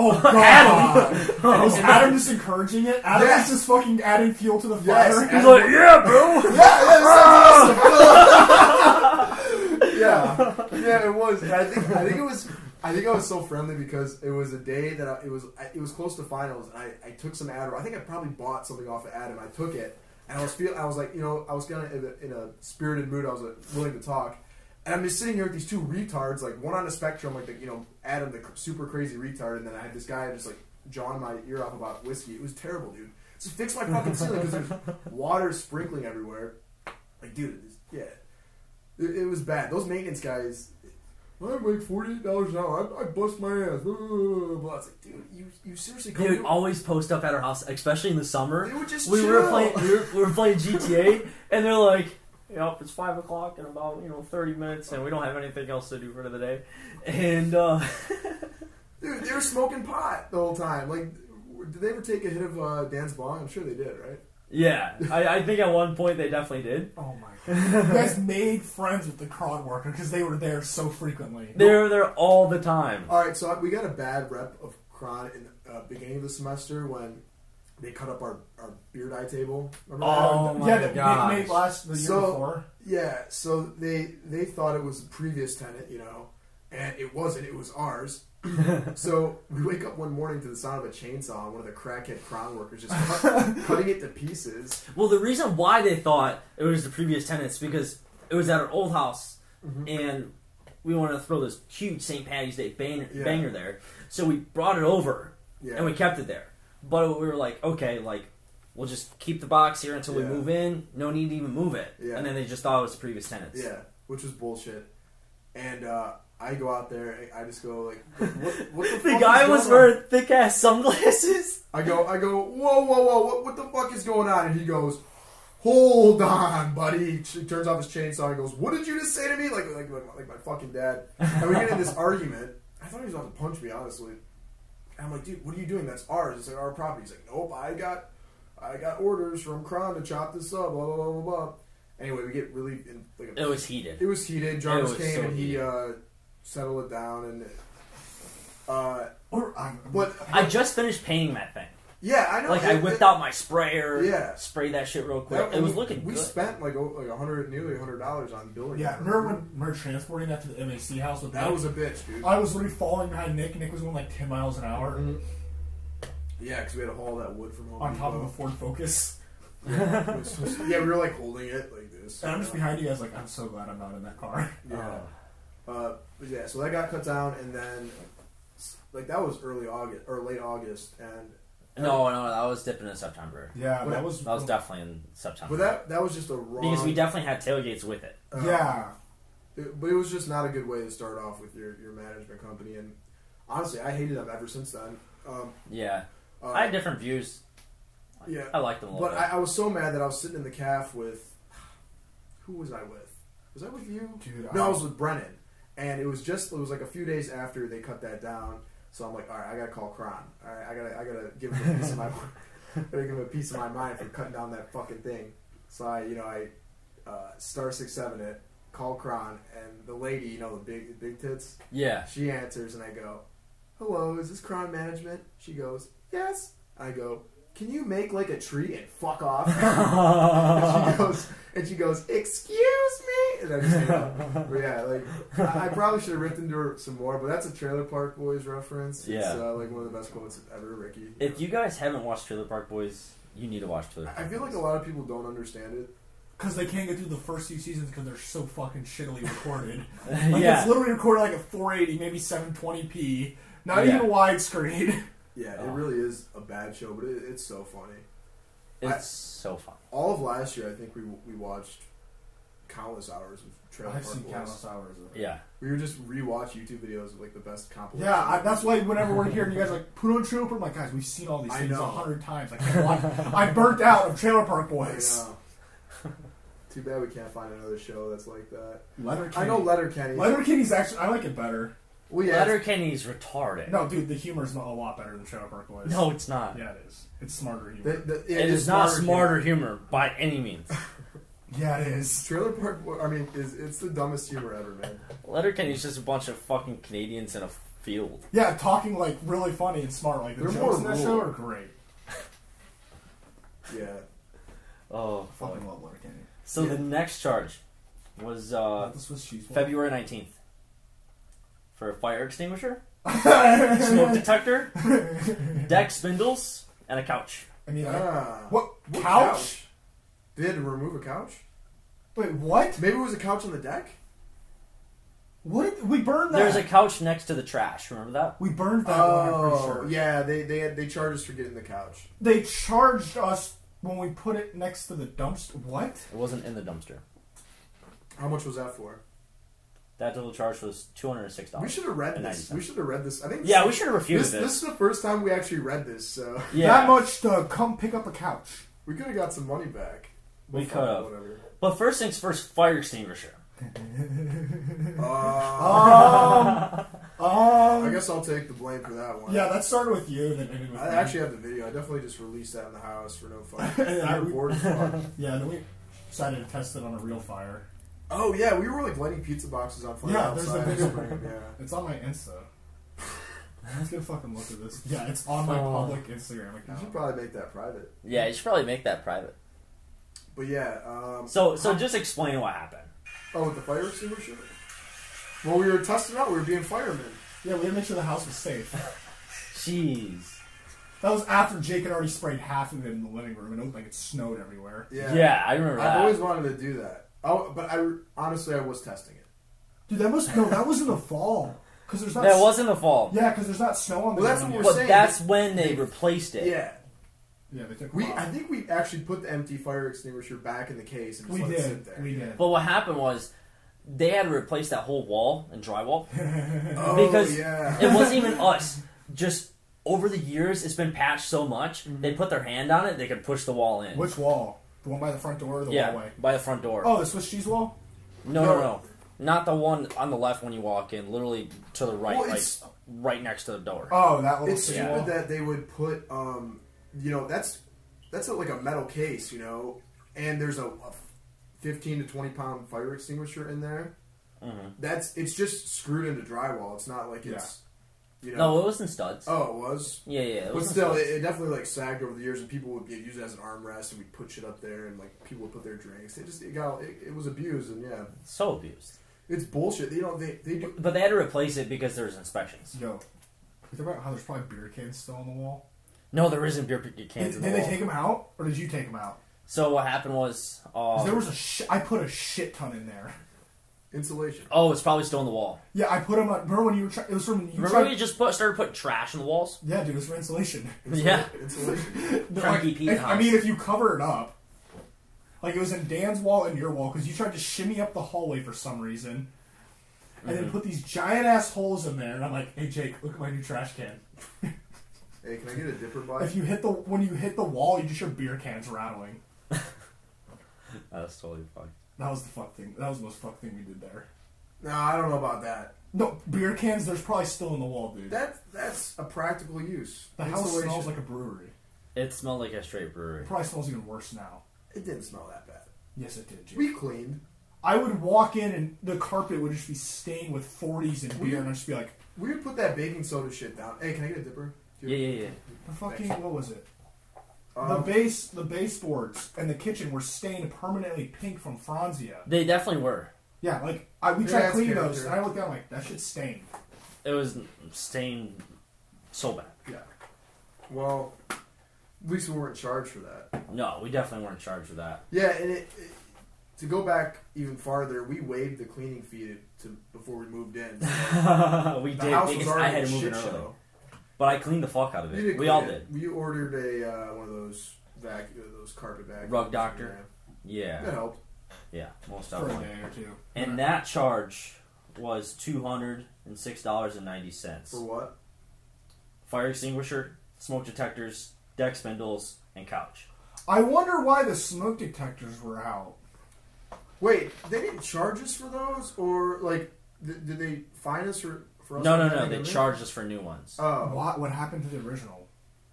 Speaker 9: Oh (laughs) god! Adam! Oh, was Adam just encouraging it? Adam
Speaker 8: Yes.
Speaker 9: was just fucking adding fuel to the
Speaker 8: Yes,
Speaker 9: fire.
Speaker 8: Adam-
Speaker 7: He's like, yeah, bro. (laughs) (laughs)
Speaker 8: yeah, yeah, it was. And I think I think it was. I think I was so friendly because it was a day that I, it was. I, it was close to finals, and I, I took some Adderall. I think I probably bought something off of Adam. I took it, and I was feel. I was like, you know, I was kind of in a, in a spirited mood. I was like, willing to talk, and I'm just sitting here with these two retards, like one on the spectrum, like the, you know, Adam, the super crazy retard, and then I had this guy just like jawing my ear off about whiskey. It was terrible, dude. So fix my fucking ceiling because there's water sprinkling everywhere. Like, dude, it's, yeah, it, it was bad. Those maintenance guys. I make forty eight dollars an hour. I, I bust my ass. Blah, blah, blah, blah. It's like, dude, you you seriously
Speaker 7: They would always post up at our house, especially in the summer.
Speaker 8: They would just
Speaker 7: we were playing. We were, we were playing GTA, and they're like, "Yep, it's five o'clock in about you know thirty minutes, and we don't have anything else to do for the day." And uh, (laughs)
Speaker 8: Dude, they were smoking pot the whole time. Like, did they ever take a hit of uh, Dan's bong? I'm sure they did, right?
Speaker 7: Yeah, I, I think at one point they definitely did.
Speaker 9: Oh my god. (laughs) you guys made friends with the Kron worker because they were there so frequently.
Speaker 7: They were there all the time.
Speaker 8: All right, so we got a bad rep of Kron in the uh, beginning of the semester when they cut up our, our beer die table. Remember
Speaker 7: Oh
Speaker 8: that?
Speaker 7: my
Speaker 9: yeah, they
Speaker 7: gosh.
Speaker 9: made last the year
Speaker 8: So-
Speaker 9: before.
Speaker 8: Yeah, so they they thought it was the previous tenant, you know, and it wasn't. It was ours. (laughs) so we wake up one morning to the sound of a chainsaw, and one of the crackhead Kron workers just (laughs) cut, cutting it to pieces.
Speaker 7: Well, the reason why they thought it was the previous tenants because it was at our old house, mm-hmm. and we wanted to throw this huge St. Patty's Day banger,
Speaker 8: Yeah.
Speaker 7: banger there. So we brought it over
Speaker 8: Yeah,
Speaker 7: and we kept it there. But we were like, okay, like we'll just keep the box here until we move in. No need to even move it.
Speaker 8: Yeah.
Speaker 7: And then they just thought it was the previous tenants.
Speaker 8: yeah, which was bullshit. And uh, I go out there, I just go like, (laughs) "What, what the,
Speaker 7: The guy was wearing thick ass sunglasses.
Speaker 8: I go, I go, whoa, whoa, whoa, what, what the fuck is going on? And he goes, hold on, buddy. He turns off his chainsaw and goes, what did you just say to me? Like, like, like, like my fucking dad. And we get in this (laughs) argument. I thought he was about to punch me, honestly. And I'm like, dude, what are you doing? That's ours. It's like our property. He's like, nope, I got, I got orders from Kron to chop this up. Blah blah blah blah blah. Anyway, we get really in, like a,
Speaker 7: It was heated.
Speaker 8: it was heated. Jarvis
Speaker 7: was
Speaker 8: came
Speaker 7: so
Speaker 8: and he
Speaker 7: heated.
Speaker 8: uh, settled it down and. Uh,
Speaker 9: Or I,
Speaker 8: but
Speaker 7: I just finished painting that thing.
Speaker 8: Yeah, I know.
Speaker 7: Like I whipped
Speaker 8: it-
Speaker 7: out my sprayer.
Speaker 8: Yeah.
Speaker 7: Sprayed that shit real quick.
Speaker 8: That-
Speaker 7: it was
Speaker 8: we-
Speaker 7: looking
Speaker 8: We
Speaker 7: good.
Speaker 8: spent like o- like a hundred, nearly a hundred dollars on building.
Speaker 9: yeah, remember when we were transporting that to the MAC house with
Speaker 8: that
Speaker 9: Nick?
Speaker 8: was a bitch, dude.
Speaker 9: I was literally falling behind Nick. Nick was going like 10 miles an hour
Speaker 8: yeah, because we had to haul that wood from home.
Speaker 9: on top of a Ford Focus.
Speaker 8: yeah, it just- yeah, we were like holding it like this.
Speaker 9: And I'm just behind you guys like, I'm so glad I'm not in that car.
Speaker 8: Yeah. Uh, but yeah, so that got cut down, and then like that was early August or late August, and
Speaker 7: No, no, that was dipping in September.
Speaker 9: Yeah,
Speaker 8: But
Speaker 9: that was.
Speaker 7: That was definitely in September.
Speaker 8: but that that was just a wrong.
Speaker 7: because we definitely had tailgates with it.
Speaker 8: uh,
Speaker 9: yeah.
Speaker 8: it- but it was just not a good way to start off with your your management company, and honestly, I hated them ever since then. Um,
Speaker 7: Yeah,
Speaker 8: uh,
Speaker 7: I had different views.
Speaker 8: yeah,
Speaker 7: I liked them a little
Speaker 8: But
Speaker 7: bit.
Speaker 8: I, I was so mad that I was sitting in the calf with (sighs) who was I with? Was I with you?
Speaker 9: Dude,
Speaker 8: no, I
Speaker 9: I-
Speaker 8: was with Brennan, and it was just it was like a few days after they cut that down. So I'm like, all right, I gotta call Kron. All right, I gotta I gotta give him a piece of my (laughs) gotta give him a piece of my mind for cutting down that fucking thing. So I you know I uh, star six seven it, call Kron, and the lady you know the big big tits.
Speaker 7: yeah,
Speaker 8: She answers, and I go, "Hello, is this Kron Management?" She goes, "Yes." I go, "Can you make like a tree and fuck off?" (laughs) and she goes, and she goes, "Excuse me," and I just hang up. But yeah, like I, I probably should have ripped into her some more, but that's a Trailer Park Boys reference. It's
Speaker 7: Yeah.
Speaker 8: uh, like one of the best quotes ever, Ricky.
Speaker 7: if you guys haven't watched Trailer Park Boys, you need to watch Trailer Park
Speaker 8: I feel like a lot of people don't understand it.
Speaker 9: Because they can't get through the first few seasons because they're so fucking shittily recorded. (laughs) Like
Speaker 7: yeah,
Speaker 9: it's literally recorded like at 480, maybe 720p, not
Speaker 7: Yeah.
Speaker 9: even widescreen. (laughs)
Speaker 8: Yeah, it
Speaker 7: Oh.
Speaker 8: really is a bad show, but it, it's so funny.
Speaker 7: it's so fun.
Speaker 8: All of last year, I think we we watched countless hours of Trailer
Speaker 9: I've
Speaker 8: Park
Speaker 9: seen
Speaker 8: Boys.
Speaker 9: countless hours of it.
Speaker 7: Yeah,
Speaker 8: We were just rewatch YouTube videos of like the best compilations.
Speaker 9: Yeah, I, that's why whenever we're here and you guys are like put on Trailer Park, I'm like guys, we've seen all these
Speaker 8: I
Speaker 9: things a hundred times. I can't watch. I burnt out of Trailer Park
Speaker 8: I
Speaker 9: Boys.
Speaker 8: know. (laughs) Too bad we can't find another show that's like that.
Speaker 9: Letter
Speaker 8: I know Letterkenny.
Speaker 9: Letterkenny's actually I like it better.
Speaker 8: Well, yeah,
Speaker 7: Letterkenny's retarded.
Speaker 9: No, dude, the humor's not a lot better than Trailer Park Boys.
Speaker 7: no, it's not.
Speaker 9: Yeah, it is. It's smarter humor.
Speaker 8: the, yeah,
Speaker 7: it
Speaker 8: it's
Speaker 7: is not
Speaker 8: smarter
Speaker 7: smarter
Speaker 8: humor.
Speaker 7: humor by any means. (laughs)
Speaker 9: yeah, it is.
Speaker 8: Trailer Park. I mean, is it's the dumbest humor ever, man.
Speaker 7: Letterkenny's just a bunch of fucking Canadians in a field.
Speaker 9: Yeah, talking like really funny and smart. Like the
Speaker 8: They're
Speaker 9: jokes in that show are great.
Speaker 8: Yeah,
Speaker 7: Oh,
Speaker 9: Fucking love Letterkenny.
Speaker 7: so
Speaker 8: Yeah.
Speaker 7: the next charge was uh,
Speaker 9: Not the Swiss cheese. one.
Speaker 7: February nineteenth for a fire extinguisher, (laughs) smoke detector, deck spindles, and a couch.
Speaker 9: I mean, like,
Speaker 8: ah,
Speaker 9: what
Speaker 8: What
Speaker 9: couch?
Speaker 8: They had to remove a couch.
Speaker 9: Wait, what?
Speaker 8: Maybe it was a couch on the deck.
Speaker 9: What? We burned that.
Speaker 7: There's a couch next to the trash. Remember that?
Speaker 9: we burned that one. I'm pretty
Speaker 8: Oh,
Speaker 9: sure.
Speaker 8: yeah. They they had, they charged us for getting the couch.
Speaker 9: They charged us when we put it next to the dumpster. What?
Speaker 7: It wasn't in the dumpster.
Speaker 8: How much was that for?
Speaker 7: That total charge was two hundred and six dollars.
Speaker 8: We should have read this. We should have read this. I think.
Speaker 7: Yeah, we should have
Speaker 8: This,
Speaker 7: refused
Speaker 8: this
Speaker 7: this.
Speaker 8: is the first time we actually read this, so
Speaker 7: Yeah,
Speaker 9: That much to come pick up a couch.
Speaker 8: we could have got some money back.
Speaker 7: We
Speaker 8: Well, fuck it,
Speaker 7: could've. But first things first, fire extinguisher.
Speaker 8: Uh, (laughs)
Speaker 9: Um,
Speaker 8: I
Speaker 9: um,
Speaker 8: got guess I'll take the blame for that one.
Speaker 9: Yeah, that started with you, then ended with
Speaker 8: I
Speaker 9: me.
Speaker 8: actually have the video. I definitely just released that in the house for no fun.
Speaker 9: And I-
Speaker 8: We were bored as fuck. (laughs)
Speaker 9: Yeah, and then we decided to test it on a real fire.
Speaker 8: Oh yeah, we were like lighting pizza boxes on fire
Speaker 9: Yeah, there's the
Speaker 8: outside.
Speaker 9: video. (laughs)
Speaker 8: Yeah.
Speaker 9: It's on my Insta. Let's get a fucking look at this. Yeah, it's on my
Speaker 7: Oh.
Speaker 9: public Instagram
Speaker 8: You
Speaker 9: account.
Speaker 8: should probably make that private.
Speaker 3: Yeah, you should probably make that private.
Speaker 8: But yeah, um,
Speaker 7: So, so just explain what happened.
Speaker 8: oh, with the fire extinguisher. Well, we were testing out. We were being firemen.
Speaker 9: Yeah, we had to make sure the house was safe. (laughs)
Speaker 7: Jeez.
Speaker 9: That was after Jake had already sprayed half of it in the living room, and it looked like it snowed everywhere.
Speaker 8: Yeah,
Speaker 7: Yeah, I remember
Speaker 8: I've
Speaker 7: that.
Speaker 8: always wanted to do that. Oh, but I honestly I was testing it.
Speaker 9: Dude, that was no, that was in the fall. Because there's not.
Speaker 7: That wasn't the fall.
Speaker 9: Yeah, because there's not snow on the
Speaker 8: Well, that's
Speaker 9: ground
Speaker 8: what we're
Speaker 7: But
Speaker 8: saying.
Speaker 7: that's when they replaced it.
Speaker 8: Yeah,
Speaker 9: Yeah, they took.
Speaker 8: we.
Speaker 9: them
Speaker 8: I think we actually put the empty fire extinguisher back in the case and just
Speaker 9: we
Speaker 8: let it
Speaker 9: did.
Speaker 8: sit there.
Speaker 9: We did.
Speaker 7: But what happened was they had to replace that whole wall and drywall (laughs)
Speaker 8: Oh,
Speaker 7: because
Speaker 8: yeah.
Speaker 7: it wasn't even (laughs) us. Just over the years, it's been patched so much. They mm-hmm. put their hand on it, they could push the wall in.
Speaker 9: Which wall? The one by the front door or the
Speaker 7: yeah,
Speaker 9: hallway?
Speaker 7: by the front door.
Speaker 9: Oh, the Swiss cheese wall.
Speaker 7: no, no,
Speaker 8: no.
Speaker 7: no, not the one on the left when you walk in. Literally to the right,
Speaker 8: Well,
Speaker 7: like
Speaker 8: it's-
Speaker 7: right next to the door.
Speaker 9: Oh, that little
Speaker 8: It's stupid
Speaker 9: wall.
Speaker 8: that they would put, um, you know, that's that's a, like a metal case, you know, and there's a, a 15 to 20 pound fire extinguisher in there.
Speaker 7: Mhm.
Speaker 8: That's it's just screwed into drywall. It's not like it's, you know.
Speaker 7: No, it wasn't studs.
Speaker 8: Oh, it was.
Speaker 7: Yeah, yeah. It
Speaker 8: But still, it, it definitely like sagged over the years, and people would get, use it as an armrest, and we'd put shit up there, and like people would put their drinks. It just it got it, it was abused, and yeah,
Speaker 7: so abused.
Speaker 8: it's bullshit. You know, they they do.
Speaker 7: But they had to replace it because there was inspections.
Speaker 9: Yo, you think about how there's probably beer cans still on the wall?
Speaker 7: No, there isn't beer
Speaker 9: Did,
Speaker 7: cans
Speaker 9: did
Speaker 7: in the
Speaker 9: they
Speaker 7: wall.
Speaker 9: take them out, or did you take them out?
Speaker 7: So what happened was uh,
Speaker 9: there was a sh- I put a shit ton in there.
Speaker 8: Insulation.
Speaker 7: oh, it's probably still in the wall.
Speaker 9: Yeah, I put them. On, remember when you were? Try- it was from. You
Speaker 7: Remember
Speaker 9: tried-
Speaker 7: when you just put started putting trash in the walls?
Speaker 9: yeah, dude, it was for insulation.
Speaker 7: Yeah.
Speaker 8: Insulation. (laughs)
Speaker 9: The-
Speaker 7: Frankie
Speaker 9: like,
Speaker 7: Pete
Speaker 9: if- I mean, if you cover it up, like it was in Dan's wall and your wall, because you tried to shimmy up the hallway for some reason, and
Speaker 7: Mm-hmm.
Speaker 9: then put these giant ass holes in there. And I'm like, hey Jake, look at my new trash can. (laughs)
Speaker 8: Hey, can I get a dipper bite?
Speaker 9: If you hit the when you hit the wall, you just hear beer cans rattling. (laughs)
Speaker 7: That's totally fine.
Speaker 9: That was the fuck thing. That was the most fuck thing we did there.
Speaker 8: no, I don't know about that.
Speaker 9: No beer cans. There's probably still in the wall, dude.
Speaker 8: That that's a practical use.
Speaker 9: the house
Speaker 8: Insulation-
Speaker 9: smells like a brewery.
Speaker 7: It smelled like a straight brewery.
Speaker 9: Probably smells even worse now.
Speaker 8: It didn't smell that bad.
Speaker 9: Yes, it did. Jake.
Speaker 8: We cleaned.
Speaker 9: I would walk in and the carpet would just be stained with 40s and beer, and I'd just be like,
Speaker 8: We would put that baking soda shit down. Hey, can I get a dipper? Do you-
Speaker 7: Yeah, yeah, yeah.
Speaker 9: the fucking what was it? The
Speaker 8: Um,
Speaker 9: base, the baseboards and the kitchen were stained permanently pink from Franzia.
Speaker 7: They definitely were.
Speaker 9: Yeah, like I, we tried to
Speaker 8: that's
Speaker 9: clean
Speaker 8: character.
Speaker 9: those, and I looked down like that shit's stained.
Speaker 7: It was stained so bad.
Speaker 9: Yeah,
Speaker 8: well, at least we weren't charged for that.
Speaker 7: No, we definitely weren't charged with that.
Speaker 8: Yeah, and it, it to go back even farther, we waived the cleaning fee to, to before we moved in. So (laughs)
Speaker 7: we
Speaker 8: the
Speaker 7: did
Speaker 8: house was
Speaker 7: because I
Speaker 8: already
Speaker 7: had
Speaker 8: a
Speaker 7: to move
Speaker 8: shit
Speaker 7: in early.
Speaker 8: show.
Speaker 7: But I cleaned the fuck out of
Speaker 8: You
Speaker 7: it.
Speaker 8: did
Speaker 7: We
Speaker 8: clean
Speaker 7: all
Speaker 8: it.
Speaker 7: did.
Speaker 8: We ordered a uh, one of those vac uh, those carpet vacuums.
Speaker 7: Rug doctor?
Speaker 8: Yeah. That helped.
Speaker 7: yeah, most
Speaker 9: for a
Speaker 7: definitely.
Speaker 9: day or two.
Speaker 7: And that charge was two hundred and six dollars and ninety cents.
Speaker 8: For what?
Speaker 7: Fire extinguisher, smoke detectors, deck spindles, and couch.
Speaker 9: I wonder why the smoke detectors were out.
Speaker 8: Wait, they didn't charge us for those, or like, th- did they fine us for? For us
Speaker 7: No, no, no. They
Speaker 8: them
Speaker 7: charged us for new ones.
Speaker 8: Oh,
Speaker 9: What what happened to the original?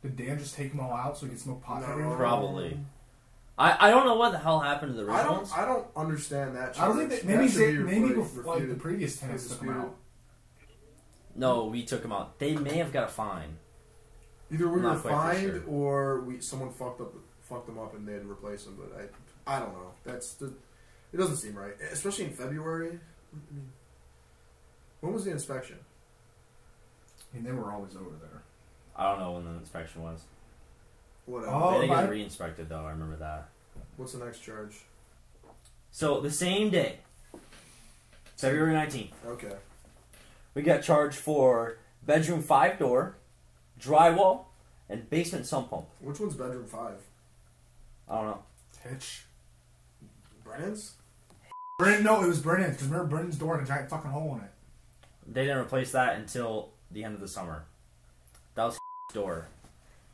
Speaker 9: Did Dan just take them all out so he could smoke pot
Speaker 8: No.
Speaker 9: everywhere?
Speaker 7: Probably. I, I don't know what the hell happened to the
Speaker 8: I
Speaker 7: original
Speaker 8: don't. I don't understand that.
Speaker 9: I don't think that maybe
Speaker 8: should
Speaker 9: they,
Speaker 8: be
Speaker 9: maybe before, like the previous tenants
Speaker 8: It's
Speaker 9: took them out.
Speaker 7: No, we took them out. They may have got a fine.
Speaker 8: Either we
Speaker 7: I'm
Speaker 8: were
Speaker 7: not quite for
Speaker 8: fined
Speaker 7: sure.
Speaker 8: or we someone fucked up fucked them up and they had to replace them. But I I don't know. That's the. It doesn't seem right, especially in February. I mean, when was the inspection?
Speaker 9: I mean, they were always over there.
Speaker 7: I don't know when the inspection was.
Speaker 8: Whatever.
Speaker 9: Oh,
Speaker 7: they did get
Speaker 9: my-
Speaker 7: re-inspected though. I remember that.
Speaker 8: What's the next charge?
Speaker 7: So the same day, February nineteenth,
Speaker 8: Okay.
Speaker 7: we got charged for bedroom five door, drywall, and basement sump pump.
Speaker 8: Which one's bedroom five?
Speaker 7: I don't know.
Speaker 9: Hitch.
Speaker 8: Brennan's.
Speaker 9: Brennan, no, it was Brennan's. Because remember, Brennan's door had a giant fucking hole in it.
Speaker 7: They didn't replace that until the end of the summer. That was (laughs) door.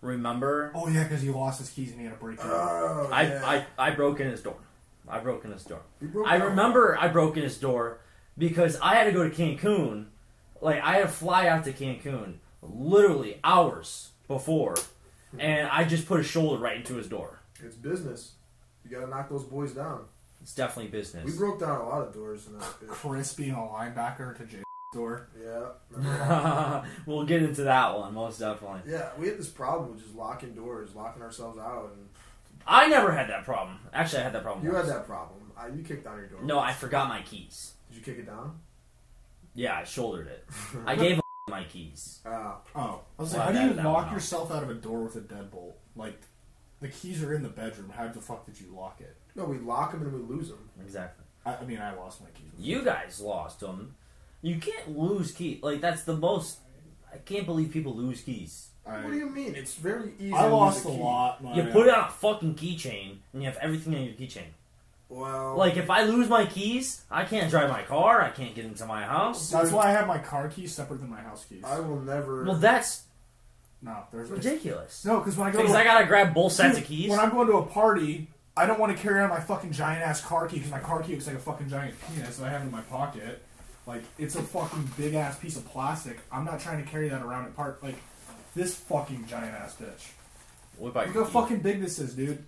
Speaker 7: Remember?
Speaker 9: Oh yeah, because he lost his keys and he had to break it.
Speaker 8: Oh,
Speaker 7: I,
Speaker 8: yeah.
Speaker 7: I I broke in his door. I broke in his door. I
Speaker 8: down.
Speaker 7: remember I broke in his door because I had to go to Cancun like I had to fly out to Cancun literally hours before, and I just put a shoulder right into his door.
Speaker 8: It's business. You gotta knock those boys down.
Speaker 7: It's definitely business.
Speaker 8: We broke down a lot of doors in that. bitch.
Speaker 9: Chris being a linebacker to Jay's door.
Speaker 8: Yeah. (laughs)
Speaker 7: we'll get into that one most definitely.
Speaker 8: yeah, we had this problem with just locking doors, locking ourselves out, and
Speaker 7: I never had that problem. Actually, I had that problem.
Speaker 8: you had that problem. I, you kicked down your door.
Speaker 7: No, I forgot my keys.
Speaker 8: Did you kick it down?
Speaker 7: Yeah, I shouldered it. (laughs) I gave him (laughs) my keys.
Speaker 8: Uh,
Speaker 9: Oh, I was
Speaker 7: Well,
Speaker 9: like, how do you
Speaker 7: that one
Speaker 9: lock
Speaker 7: off.
Speaker 9: yourself out of a door with a deadbolt? Like, the keys are in the bedroom. How the fuck did you lock it?
Speaker 8: no, we lock them and we lose them.
Speaker 7: Exactly.
Speaker 9: I, I mean, I lost my keys.
Speaker 7: You guys lost them. You can't lose keys. Like that's the most. I can't believe people lose keys.
Speaker 9: I,
Speaker 8: What do you mean? It's very easy.
Speaker 9: I
Speaker 8: to
Speaker 9: lost a
Speaker 8: lose key.
Speaker 9: lot.
Speaker 7: You
Speaker 9: my-
Speaker 7: put it on a fucking keychain, and you have everything on your keychain.
Speaker 8: Well,
Speaker 7: Like if I lose my keys, I can't drive my car. I can't get into my house.
Speaker 9: That's why I have my car keys separate than my house keys.
Speaker 8: I will never.
Speaker 7: Well, that's
Speaker 9: no, there's
Speaker 7: ridiculous.
Speaker 9: No, because when I go
Speaker 7: Because
Speaker 9: to
Speaker 7: I gotta grab both sets of keys.
Speaker 9: When I'm going to a party, I don't want to carry on my fucking giant ass car key because my car key looks like a fucking giant penis that I have in my pocket. Like it's a fucking big ass piece of plastic. I'm not trying to carry that around at part like this fucking giant ass bitch.
Speaker 7: What about
Speaker 9: Look how
Speaker 7: keys?
Speaker 9: fucking big this is, dude.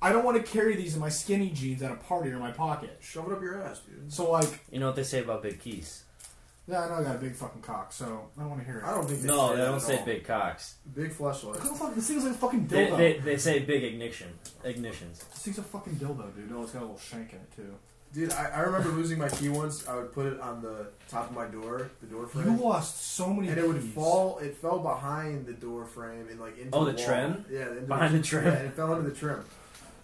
Speaker 9: I don't want to carry these in my skinny jeans at a party or in my pocket.
Speaker 8: shove it up your ass, dude.
Speaker 9: So like,
Speaker 7: You know what they say about big keys?
Speaker 9: yeah, I know I got a big fucking cock, so I don't want to hear it.
Speaker 8: I don't think they
Speaker 7: No,
Speaker 8: say
Speaker 7: they
Speaker 8: that
Speaker 7: don't
Speaker 8: at
Speaker 7: say
Speaker 8: all.
Speaker 7: big cocks.
Speaker 8: Big flashlight.
Speaker 9: Look how fucking, this thing's like a fucking
Speaker 7: They,
Speaker 9: dildo.
Speaker 7: they, they say big ignition. Ignitions.
Speaker 9: This thing's a fucking dildo, dude. Oh, it's got a little shank in it too.
Speaker 8: Dude, I, I remember losing my key once. I would put it on the top of my door, the door frame.
Speaker 9: You lost so many
Speaker 8: and it would
Speaker 9: keys.
Speaker 8: fall. It fell behind the door frame and like into
Speaker 7: Oh,
Speaker 8: the,
Speaker 7: the
Speaker 8: wall.
Speaker 7: trim?
Speaker 8: Yeah, into
Speaker 7: Behind the trim?
Speaker 8: Yeah, it fell into the trim.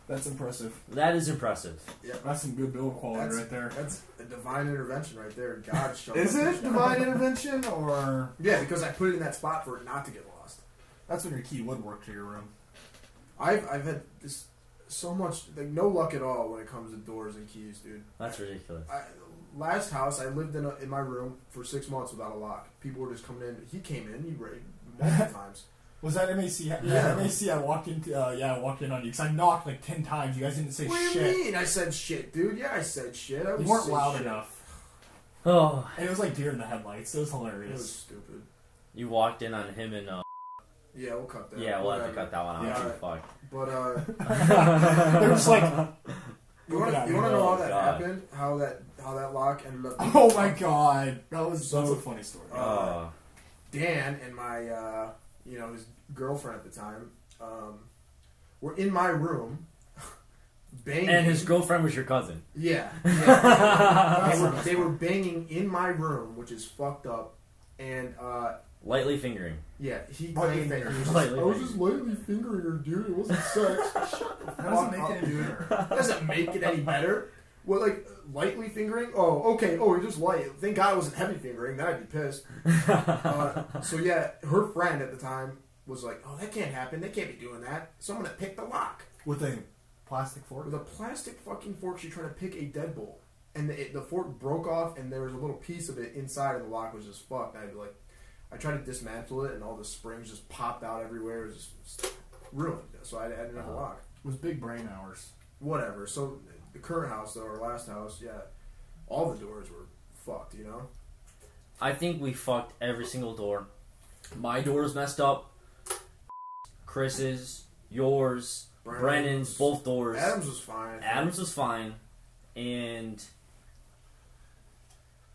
Speaker 9: That's impressive.
Speaker 7: That is impressive.
Speaker 8: Yeah,
Speaker 9: That's some good build quality
Speaker 8: that's,
Speaker 9: right there.
Speaker 8: That's a divine intervention right there. God (laughs) showed
Speaker 9: Is it divine intervention or
Speaker 8: Yeah, because I put it in that spot for it not to get lost.
Speaker 9: that's when your key would work to your room?
Speaker 8: I've I've had this so much like no luck at all when it comes to doors and keys, dude.
Speaker 7: That's ridiculous.
Speaker 8: I, last house I lived in a, in my room for six months without a lock. People were just coming in. He came in. He raided multiple (laughs) times.
Speaker 9: Was that MAC? Yeah,
Speaker 8: Yeah.
Speaker 9: MAC. I walked into. Uh, yeah, I walked in on you because I knocked like ten times. You guys didn't say
Speaker 8: What do you
Speaker 9: shit.
Speaker 8: mean? I said shit, dude. Yeah, I said shit. I
Speaker 9: You
Speaker 8: was
Speaker 9: weren't loud
Speaker 8: shit.
Speaker 9: enough. (sighs)
Speaker 7: Oh,
Speaker 9: And it was like deer in the headlights. It was hilarious.
Speaker 8: It was
Speaker 9: hilarious.
Speaker 8: stupid.
Speaker 7: you walked in on him and uh,
Speaker 8: Yeah, we'll cut that.
Speaker 7: yeah, we'll have to cut that one out.
Speaker 8: Yeah,
Speaker 7: too. Fuck.
Speaker 8: But uh,
Speaker 9: They were just like,
Speaker 8: you want to you want to know
Speaker 7: Oh,
Speaker 8: how that
Speaker 7: God.
Speaker 8: happened? How that how that lock ended up? being-
Speaker 9: oh my god, that was that's a funny story.
Speaker 7: Uh,
Speaker 8: Dan and my uh, you know his girlfriend at the time um, were in my room. (laughs) Banging.
Speaker 7: and his girlfriend was your cousin.
Speaker 8: Yeah. yeah. (laughs) they, were, they were banging in my room, which is fucked up. And uh,
Speaker 7: Lightly fingering.
Speaker 8: yeah, he
Speaker 9: Lightly
Speaker 8: claimed that he was just,
Speaker 7: Lightly
Speaker 8: I was
Speaker 7: fingering.
Speaker 8: just lightly fingering her, dude. It wasn't sex.
Speaker 9: That doesn't make
Speaker 8: fuck
Speaker 9: it
Speaker 8: up,
Speaker 9: any
Speaker 8: dude.
Speaker 9: better.
Speaker 8: That doesn't make it any better. Well, like lightly fingering. Oh, okay. Oh, you're just light. Thank God it wasn't heavy fingering. Then I'd be pissed. uh, so yeah, her friend at the time was like, "Oh, that can't happen. They can't be doing that." So I'm gonna pick the lock
Speaker 9: With a plastic fork.
Speaker 8: with a plastic fucking fork. She tried to pick a deadbolt, and the, it, the fork broke off, and there was a little piece of it inside, of the lock was just fucked. And I'd be like, I tried to dismantle it, and all the springs just popped out everywhere. It was just, just ruined. So I, I didn't have a lock.
Speaker 9: It was big brain hours.
Speaker 8: Whatever. So the current house, though, our last house, yeah, all the doors were fucked. You know.
Speaker 7: I think we fucked every single door. My door's messed up. Chris's, yours,
Speaker 8: Brennan's.
Speaker 7: Brennan's, both doors.
Speaker 8: Adams was fine.
Speaker 7: Adams was fine, and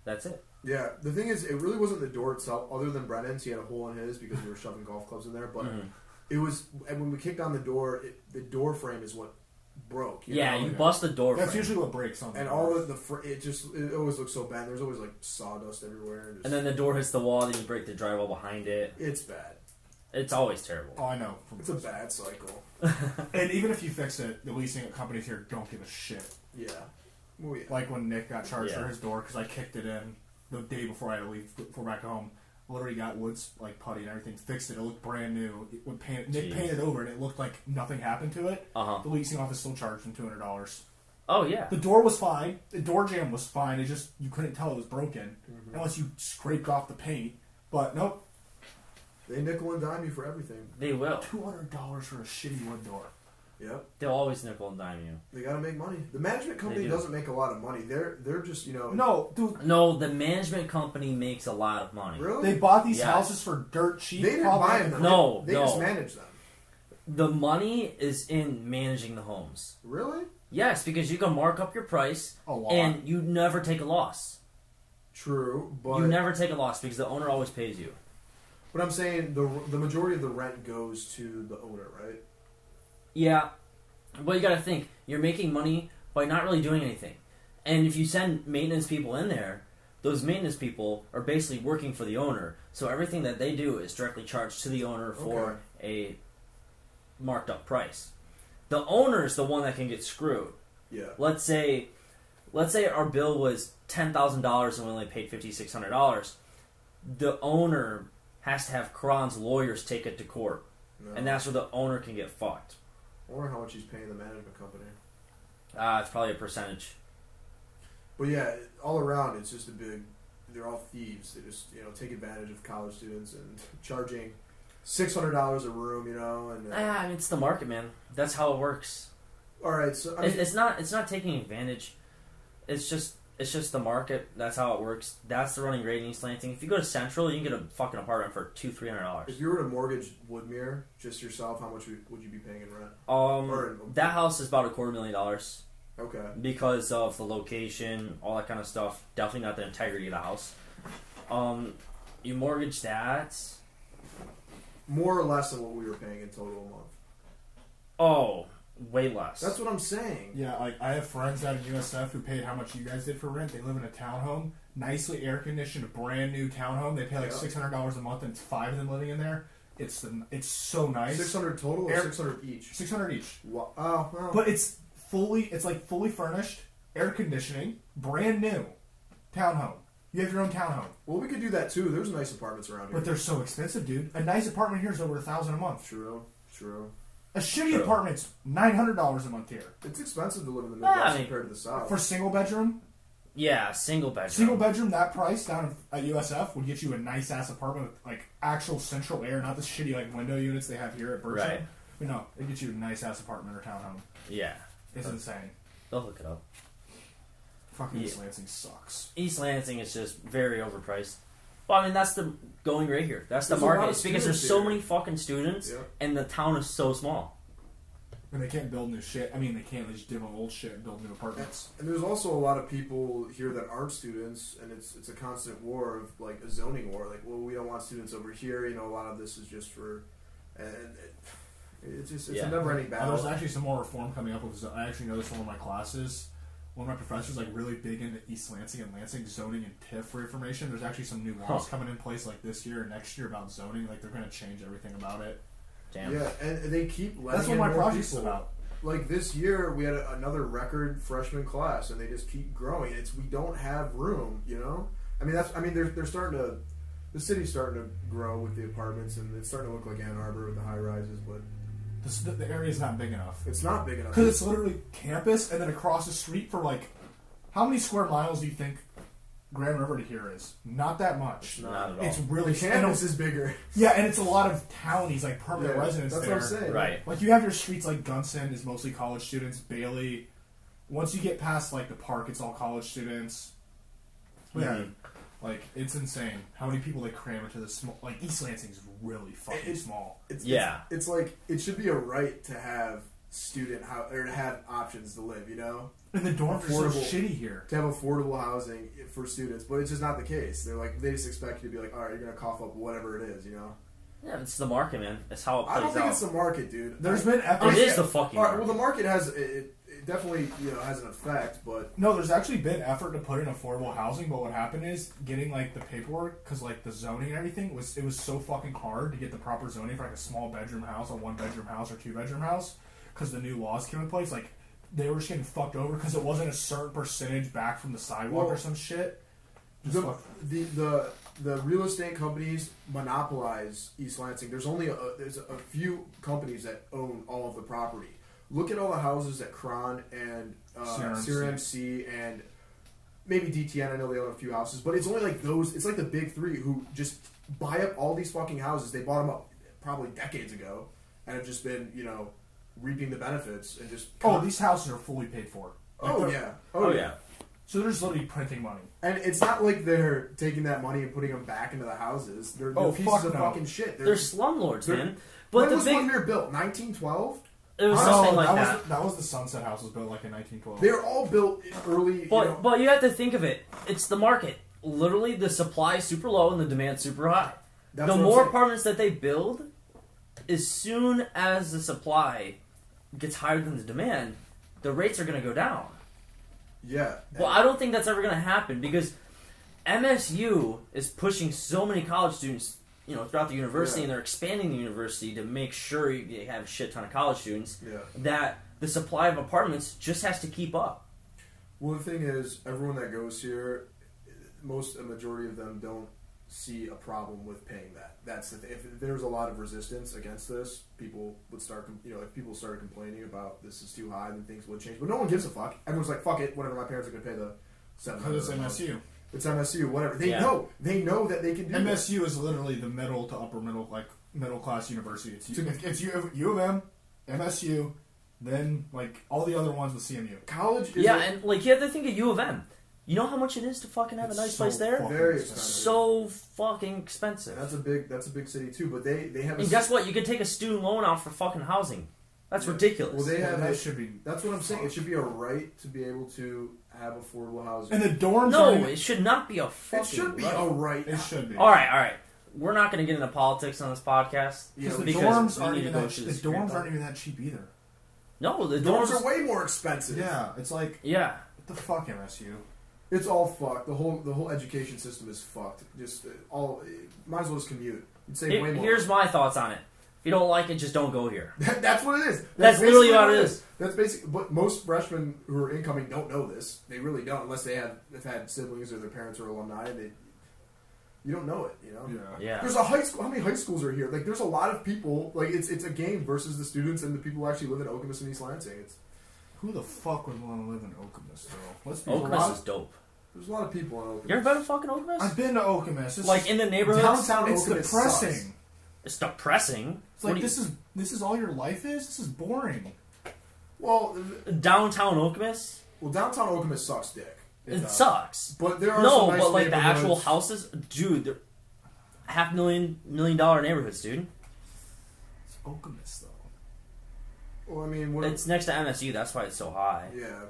Speaker 7: that's it.
Speaker 8: Yeah, the thing is, it really wasn't the door itself, other than Brennan's. He had a hole in his because we were shoving golf clubs in there. But
Speaker 7: Mhm.
Speaker 8: it was, and when we kicked on the door, it, the door frame is what broke. You
Speaker 7: yeah,
Speaker 8: know?
Speaker 7: you bust the door.
Speaker 9: That's
Speaker 7: frame.
Speaker 9: usually what breaks on.
Speaker 8: and all of the fr- it just it always looks so bad. There's always like sawdust everywhere. And, just,
Speaker 7: and then the door hits the wall, then you break the drywall behind it.
Speaker 8: it's bad.
Speaker 7: It's always terrible.
Speaker 9: Oh, I know.
Speaker 8: It's a bad cycle. (laughs)
Speaker 9: And even if you fix it, the leasing companies here don't give a shit.
Speaker 8: Yeah. Well, yeah.
Speaker 9: Like when Nick got charged
Speaker 7: Yeah.
Speaker 9: for his door because I kicked it in the day before I had to leave for back home. Literally got woods like putty and everything, fixed it. It looked brand new. It would paint, Nick
Speaker 7: Jeez.
Speaker 9: painted over it. It looked like nothing happened to it.
Speaker 7: Uh huh.
Speaker 9: The leasing office still charged him two hundred dollars.
Speaker 7: Oh yeah.
Speaker 9: The door was fine. The door jamb was fine. It just you couldn't tell it was broken
Speaker 8: Mm-hmm.
Speaker 9: unless you scraped off the paint. But nope,
Speaker 8: They nickel and dime you for everything.
Speaker 7: They will.
Speaker 9: two hundred dollars for a shitty wood door.
Speaker 8: Yep.
Speaker 7: They'll always nickel and dime you.
Speaker 8: They gotta make money. The management company
Speaker 7: do.
Speaker 8: doesn't make a lot of money. They're they're just you know
Speaker 9: No, dude,
Speaker 7: No, the management company makes a lot of money.
Speaker 8: really
Speaker 9: they bought these
Speaker 7: Yes.
Speaker 9: houses for dirt cheap.
Speaker 8: they didn't
Speaker 9: probably.
Speaker 8: buy them.
Speaker 7: No,
Speaker 8: they
Speaker 7: no.
Speaker 8: just manage them.
Speaker 7: The money is in managing the homes.
Speaker 8: Really?
Speaker 7: Yes, because you can mark up your price
Speaker 9: A lot.
Speaker 7: and you never take a loss.
Speaker 8: True, but
Speaker 7: You never take a loss because the owner always pays you.
Speaker 8: but I'm saying the the majority of the rent goes to the owner, right?
Speaker 7: Yeah, but you got to think you're making money by not really doing anything. And if you send maintenance people in there, those maintenance people are basically working for the owner. So everything that they do is directly charged to the owner for a marked up price. The owner is the one that can get screwed.
Speaker 8: Yeah.
Speaker 7: Let's say, let's say our bill was ten thousand dollars and we only paid fifty six hundred dollars. The owner has to have Kron's lawyers take it to court,
Speaker 8: No.
Speaker 7: and that's where the owner can get fucked.
Speaker 8: I wonder how much he's paying the management company.
Speaker 7: Ah, it's probably a percentage.
Speaker 8: But yeah, all around it's just a big. They're all thieves. They just you know take advantage of college students and (laughs) charging six hundred dollars a room. You know, and uh,
Speaker 7: Ah, I mean, it's the market, man. That's how it works.
Speaker 8: all right. So I mean,
Speaker 7: it's not. It's not taking advantage. It's just. It's just the market. That's how it works. That's the running rate in East Lansing. If you go to Central, you can get a fucking apartment for two, three hundred dollars.
Speaker 8: if you were to mortgage Woodmere just yourself, how much would would you be paying in rent?
Speaker 7: Um,
Speaker 8: Or-
Speaker 7: that house is about a quarter million dollars
Speaker 8: Okay.
Speaker 7: because of the location, all that kind of stuff. Definitely not the integrity of the house. Um, you mortgage that.
Speaker 8: More or less than what we were paying in total a month.
Speaker 7: Oh, way less.
Speaker 8: That's what I'm saying.
Speaker 9: Yeah, like I have friends out of USF who paid how much you guys did for rent. They live in a townhome, nicely air conditioned, a brand new townhome. They pay like
Speaker 8: Yeah.
Speaker 9: six hundred dollars a month, and it's five of them living in there. It's the it's so nice.
Speaker 8: Six hundred total or
Speaker 9: Air-
Speaker 8: six hundred each?
Speaker 9: Six hundred each,
Speaker 8: Wha- Oh, well.
Speaker 9: but it's fully it's like fully furnished, air conditioning, brand new townhome. You have your own townhome,
Speaker 8: well, we could do that too. There's nice apartments around here.
Speaker 9: but they're so expensive, dude. A nice apartment here is over a thousand a month.
Speaker 8: true, true.
Speaker 9: A shitty
Speaker 7: True.
Speaker 9: apartment's nine hundred dollars a month here
Speaker 8: It's expensive to live in the Midwest
Speaker 7: I mean-
Speaker 8: compared to the South.
Speaker 9: for single bedroom.
Speaker 7: yeah, single bedroom.
Speaker 9: Single bedroom, that price down at USF would get you a nice ass apartment with like actual central air, not the shitty like window units they have here at Bircham.
Speaker 7: Right.
Speaker 9: But no, it gets you a nice ass apartment or townhome.
Speaker 7: Yeah,
Speaker 9: It's insane.
Speaker 7: they'll hook it up.
Speaker 9: Fucking
Speaker 7: Yeah.
Speaker 9: East Lansing sucks.
Speaker 7: East Lansing is just very overpriced. Well, I mean that's the going right here. That's the
Speaker 8: There's a lot
Speaker 7: market.
Speaker 8: of
Speaker 7: It's because there's
Speaker 8: students
Speaker 7: so
Speaker 8: here.
Speaker 7: many fucking students,
Speaker 8: Yeah.
Speaker 7: and the town is so small.
Speaker 9: And they can't build new shit. I mean, they can't. They just demo old shit and build new apartments.
Speaker 8: And there's also a lot of people here that aren't students, and it's it's a constant war of like a zoning war. Like, well, we don't want students over here. You know, a lot of this is just for, and it, it's just it's
Speaker 7: Yeah.
Speaker 8: a never-ending
Speaker 9: Uh,
Speaker 8: battle.
Speaker 9: there's actually some more reform coming up with. zo- I actually noticed one of my classes. One of my professors like really big into East Lansing and Lansing zoning and TIF reformation. There's actually some new laws
Speaker 7: Huh.
Speaker 9: coming in place like this year and next year about zoning. Like they're going to change everything about it.
Speaker 7: Damn.
Speaker 8: yeah, and they keep letting
Speaker 9: That's what
Speaker 8: in
Speaker 9: my
Speaker 8: more
Speaker 9: project's
Speaker 8: people.
Speaker 9: about.
Speaker 8: Like this year, we had a, another record freshman class, and they just keep growing. It's we don't have room, you know. I mean, that's I mean they're they're starting to. The city's starting to grow with the apartments, and it's starting to look like Ann Arbor with the high rises, but
Speaker 9: This, the, the area's not big enough.
Speaker 8: it's not big enough.
Speaker 9: Because it's literally campus and then across the street for like, how many square miles do you think Grand River to here is? Not that much.
Speaker 7: Not at all.
Speaker 9: It's really
Speaker 8: the campus
Speaker 9: it's-
Speaker 8: is bigger. (laughs)
Speaker 9: Yeah, and it's a lot of townies, like permanent
Speaker 8: Yeah,
Speaker 9: residents
Speaker 8: That's
Speaker 9: there.
Speaker 8: what I'm saying.
Speaker 7: Right.
Speaker 9: Like you have your streets like Gunson is mostly college students. Bailey, once you get past like the park, it's all college students. Yeah, like it's insane how many people they cram into the small. Like East Lansing's really fucking
Speaker 8: It's-
Speaker 9: small.
Speaker 8: It's,
Speaker 7: Yeah.
Speaker 8: It's, it's like it should be a right to have student how or to have options to live. You know,
Speaker 9: And the dorms are so shitty here.
Speaker 8: to have affordable housing for students, but it's just not the case. They're like they just expect you to be like, all right, you're gonna cough up whatever it is. You know.
Speaker 7: Yeah, it's the market, man. It's how it plays out.
Speaker 8: I don't
Speaker 7: plays
Speaker 8: think
Speaker 7: out.
Speaker 8: it's the market, dude.
Speaker 9: There's been efforts.
Speaker 7: is the fucking
Speaker 8: All right, well, the market has it, it, it definitely you know has an effect, but
Speaker 9: No, there's actually been effort to put in affordable housing, but what happened is getting like the paperwork because like the zoning and everything was it was so fucking hard to get the proper zoning for like a small bedroom house, a one bedroom house, or two bedroom house because the new laws came in place. Like they were just getting fucked over because it wasn't a certain percentage back from the sidewalk
Speaker 8: Well,
Speaker 9: or some shit. Just
Speaker 8: the, the the the real estate companies monopolize East Lansing. There's only a, there's a few companies that own all of the property. Look at all the houses that Kron and uh,
Speaker 9: CRMC.
Speaker 8: CRMC and maybe DTN. I know they own a few houses, but it's only like those. It's like the big three who just buy up all these fucking houses. They bought them up probably decades ago and have just been you know reaping the benefits and just.
Speaker 9: Oh, these houses are fully paid for. Like,
Speaker 8: Oh
Speaker 9: they're-
Speaker 8: yeah.
Speaker 7: Oh yeah.
Speaker 9: So they're just literally printing money.
Speaker 8: And it's not like they're taking that money and putting them back into the houses. They're, they're
Speaker 9: Oh,
Speaker 8: pieces
Speaker 9: fuck
Speaker 8: of
Speaker 9: no.
Speaker 8: fucking shit.
Speaker 7: They're slumlords,
Speaker 8: they're-
Speaker 7: man. But
Speaker 8: when
Speaker 7: the
Speaker 8: was
Speaker 7: big,
Speaker 8: one here built? 1912.
Speaker 7: it was
Speaker 9: Oh,
Speaker 7: something like
Speaker 9: that,
Speaker 7: that.
Speaker 9: Was the, that was the Sunset House was built like in 1912.
Speaker 8: They're all built early.
Speaker 7: But
Speaker 8: you know,
Speaker 7: but you have to think of it. It's the market. Literally, the supply is super low and the demand super high.
Speaker 8: That's
Speaker 7: the
Speaker 8: what I'm
Speaker 7: more
Speaker 8: saying.
Speaker 7: apartments that they build, as soon as the supply gets higher than the demand, the rates are going to go down.
Speaker 8: Yeah.
Speaker 7: Well, I don't think that's ever going to happen because MSU is pushing so many college students, you know, throughout the university,
Speaker 8: Yeah.
Speaker 7: and they're expanding the university to make sure you have a shit ton of college students.
Speaker 8: Yeah.
Speaker 7: That the supply of apartments just has to keep up.
Speaker 8: Well, the thing is, everyone that goes here, most a majority of them don't see a problem with paying that. That's the th- if there's a lot of resistance against this, people would start. com- You know, if people started complaining about this is too high, then things would change. But no one gives a fuck. Everyone's like, "Fuck it, whatever." My parents are going to pay the seven.
Speaker 9: because it's MSU.
Speaker 8: It's MSU. Whatever. They
Speaker 7: Yeah.
Speaker 8: know. They know that they can do. this.
Speaker 9: MSU is literally the middle to upper middle, like middle class university. It's, it's, it's U, of, U of M, MSU, then like all the other ones with CMU.
Speaker 8: College. Is
Speaker 7: yeah,
Speaker 8: a-
Speaker 7: and like you have to think of U of M. You know how much it is to fucking have
Speaker 9: It's
Speaker 7: a nice
Speaker 9: so
Speaker 7: place there?
Speaker 8: Very
Speaker 9: expensive.
Speaker 8: expensive.
Speaker 7: So fucking expensive.
Speaker 8: that's a big. That's a big city too. But they they have. A
Speaker 7: and guess what? You could take a student loan out for fucking housing. That's
Speaker 8: Yeah.
Speaker 7: ridiculous.
Speaker 8: Well, they
Speaker 9: Yeah,
Speaker 8: have.
Speaker 9: that should be.
Speaker 8: That's what I'm saying. It should be a right to be able to have affordable housing.
Speaker 9: And the dorms.
Speaker 7: no,
Speaker 9: aren't even-
Speaker 7: it should not be a fucking.
Speaker 8: it should be
Speaker 7: right.
Speaker 8: a right.
Speaker 9: it should be.
Speaker 7: All right, all right. We're not going to get into politics on this podcast.
Speaker 8: Yeah,
Speaker 9: Because the
Speaker 7: because
Speaker 9: dorms aren't
Speaker 7: need to
Speaker 9: even that. The
Speaker 7: the
Speaker 9: dorms aren't even that cheap either.
Speaker 7: No, the
Speaker 8: Dorms
Speaker 7: dorms.
Speaker 8: are way more expensive.
Speaker 9: Yeah, it's like
Speaker 7: yeah.
Speaker 9: what the fuck MSU.
Speaker 8: It's all fucked. The whole the whole education system is fucked. Just uh, all might as well just commute. You'd save
Speaker 7: Here-
Speaker 8: way more.
Speaker 7: here's my thoughts on it. If you don't like it, just don't go here. (laughs)
Speaker 8: That's what it is.
Speaker 7: That's literally
Speaker 8: basically
Speaker 7: what it is.
Speaker 8: That's basically. But most freshmen who are incoming don't know this. They really don't, unless they have have had siblings or their parents are alumni. They, you don't know it. You know.
Speaker 7: Yeah.
Speaker 8: There's a high school. How many high schools are here? Like, there's a lot of people. Like, it's it's a game versus the students and the people who actually live in Okemos and East Lansing. It's
Speaker 9: Who the fuck would want to live in Okemos though? Let's be
Speaker 8: There's a
Speaker 7: Okemos is dope.
Speaker 8: there's a lot of people in Okemos.
Speaker 7: You ever been to fucking Okemos?
Speaker 9: I've been to Okemos. It's
Speaker 7: like in the neighborhood.
Speaker 8: Downtown
Speaker 9: it's
Speaker 8: Okemos
Speaker 9: depressing.
Speaker 8: sucks.
Speaker 7: It's depressing.
Speaker 9: It's like
Speaker 7: do you-
Speaker 9: this is this is all your life is. This is boring.
Speaker 8: Well,
Speaker 7: downtown Okemos.
Speaker 8: well, downtown Okemos sucks dick.
Speaker 7: It
Speaker 8: does.
Speaker 7: sucks.
Speaker 8: But there are
Speaker 7: No,
Speaker 8: some nice
Speaker 7: but like the actual houses, dude, they're half million million dollar neighborhoods, dude.
Speaker 9: It's Okemos though.
Speaker 8: Well, I mean, what,
Speaker 7: It's next to MSU, that's why it's so high.
Speaker 8: yeah,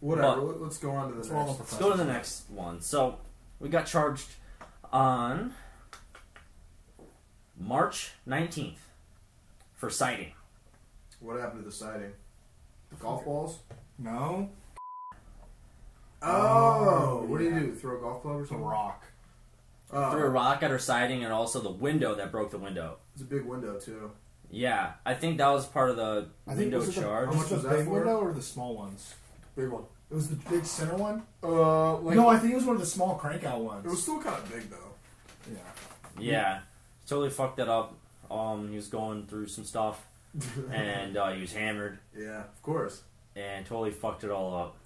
Speaker 8: whatever.
Speaker 7: But-
Speaker 8: Let- Let's go on to the
Speaker 9: It's all the
Speaker 8: next.
Speaker 7: Let's go to the next one. So we got charged on March nineteenth for siding.
Speaker 8: What happened to the siding? The golf balls?
Speaker 9: No,
Speaker 8: oh, oh, what do you do? Throw a golf club or
Speaker 9: it's a
Speaker 8: something?
Speaker 9: rock.
Speaker 8: Oh,
Speaker 7: Threw a rock at her siding and also the window that broke the window.
Speaker 8: It's a big window too.
Speaker 7: Yeah, I think that was part of the
Speaker 9: I think
Speaker 7: window
Speaker 9: was it the,
Speaker 7: charge.
Speaker 8: How much
Speaker 9: was
Speaker 8: was
Speaker 9: the
Speaker 8: that
Speaker 9: big
Speaker 8: for?
Speaker 9: window or the small ones?
Speaker 8: Big one.
Speaker 9: It was the big center one.
Speaker 8: Uh, like
Speaker 9: no, I think it was one of the small crank out ones.
Speaker 8: it was still kind of big though.
Speaker 9: yeah.
Speaker 7: Yeah, totally fucked that up. Um, he was going through some stuff (laughs) and uh, he was hammered
Speaker 8: Yeah, of course.
Speaker 7: and totally fucked it all up.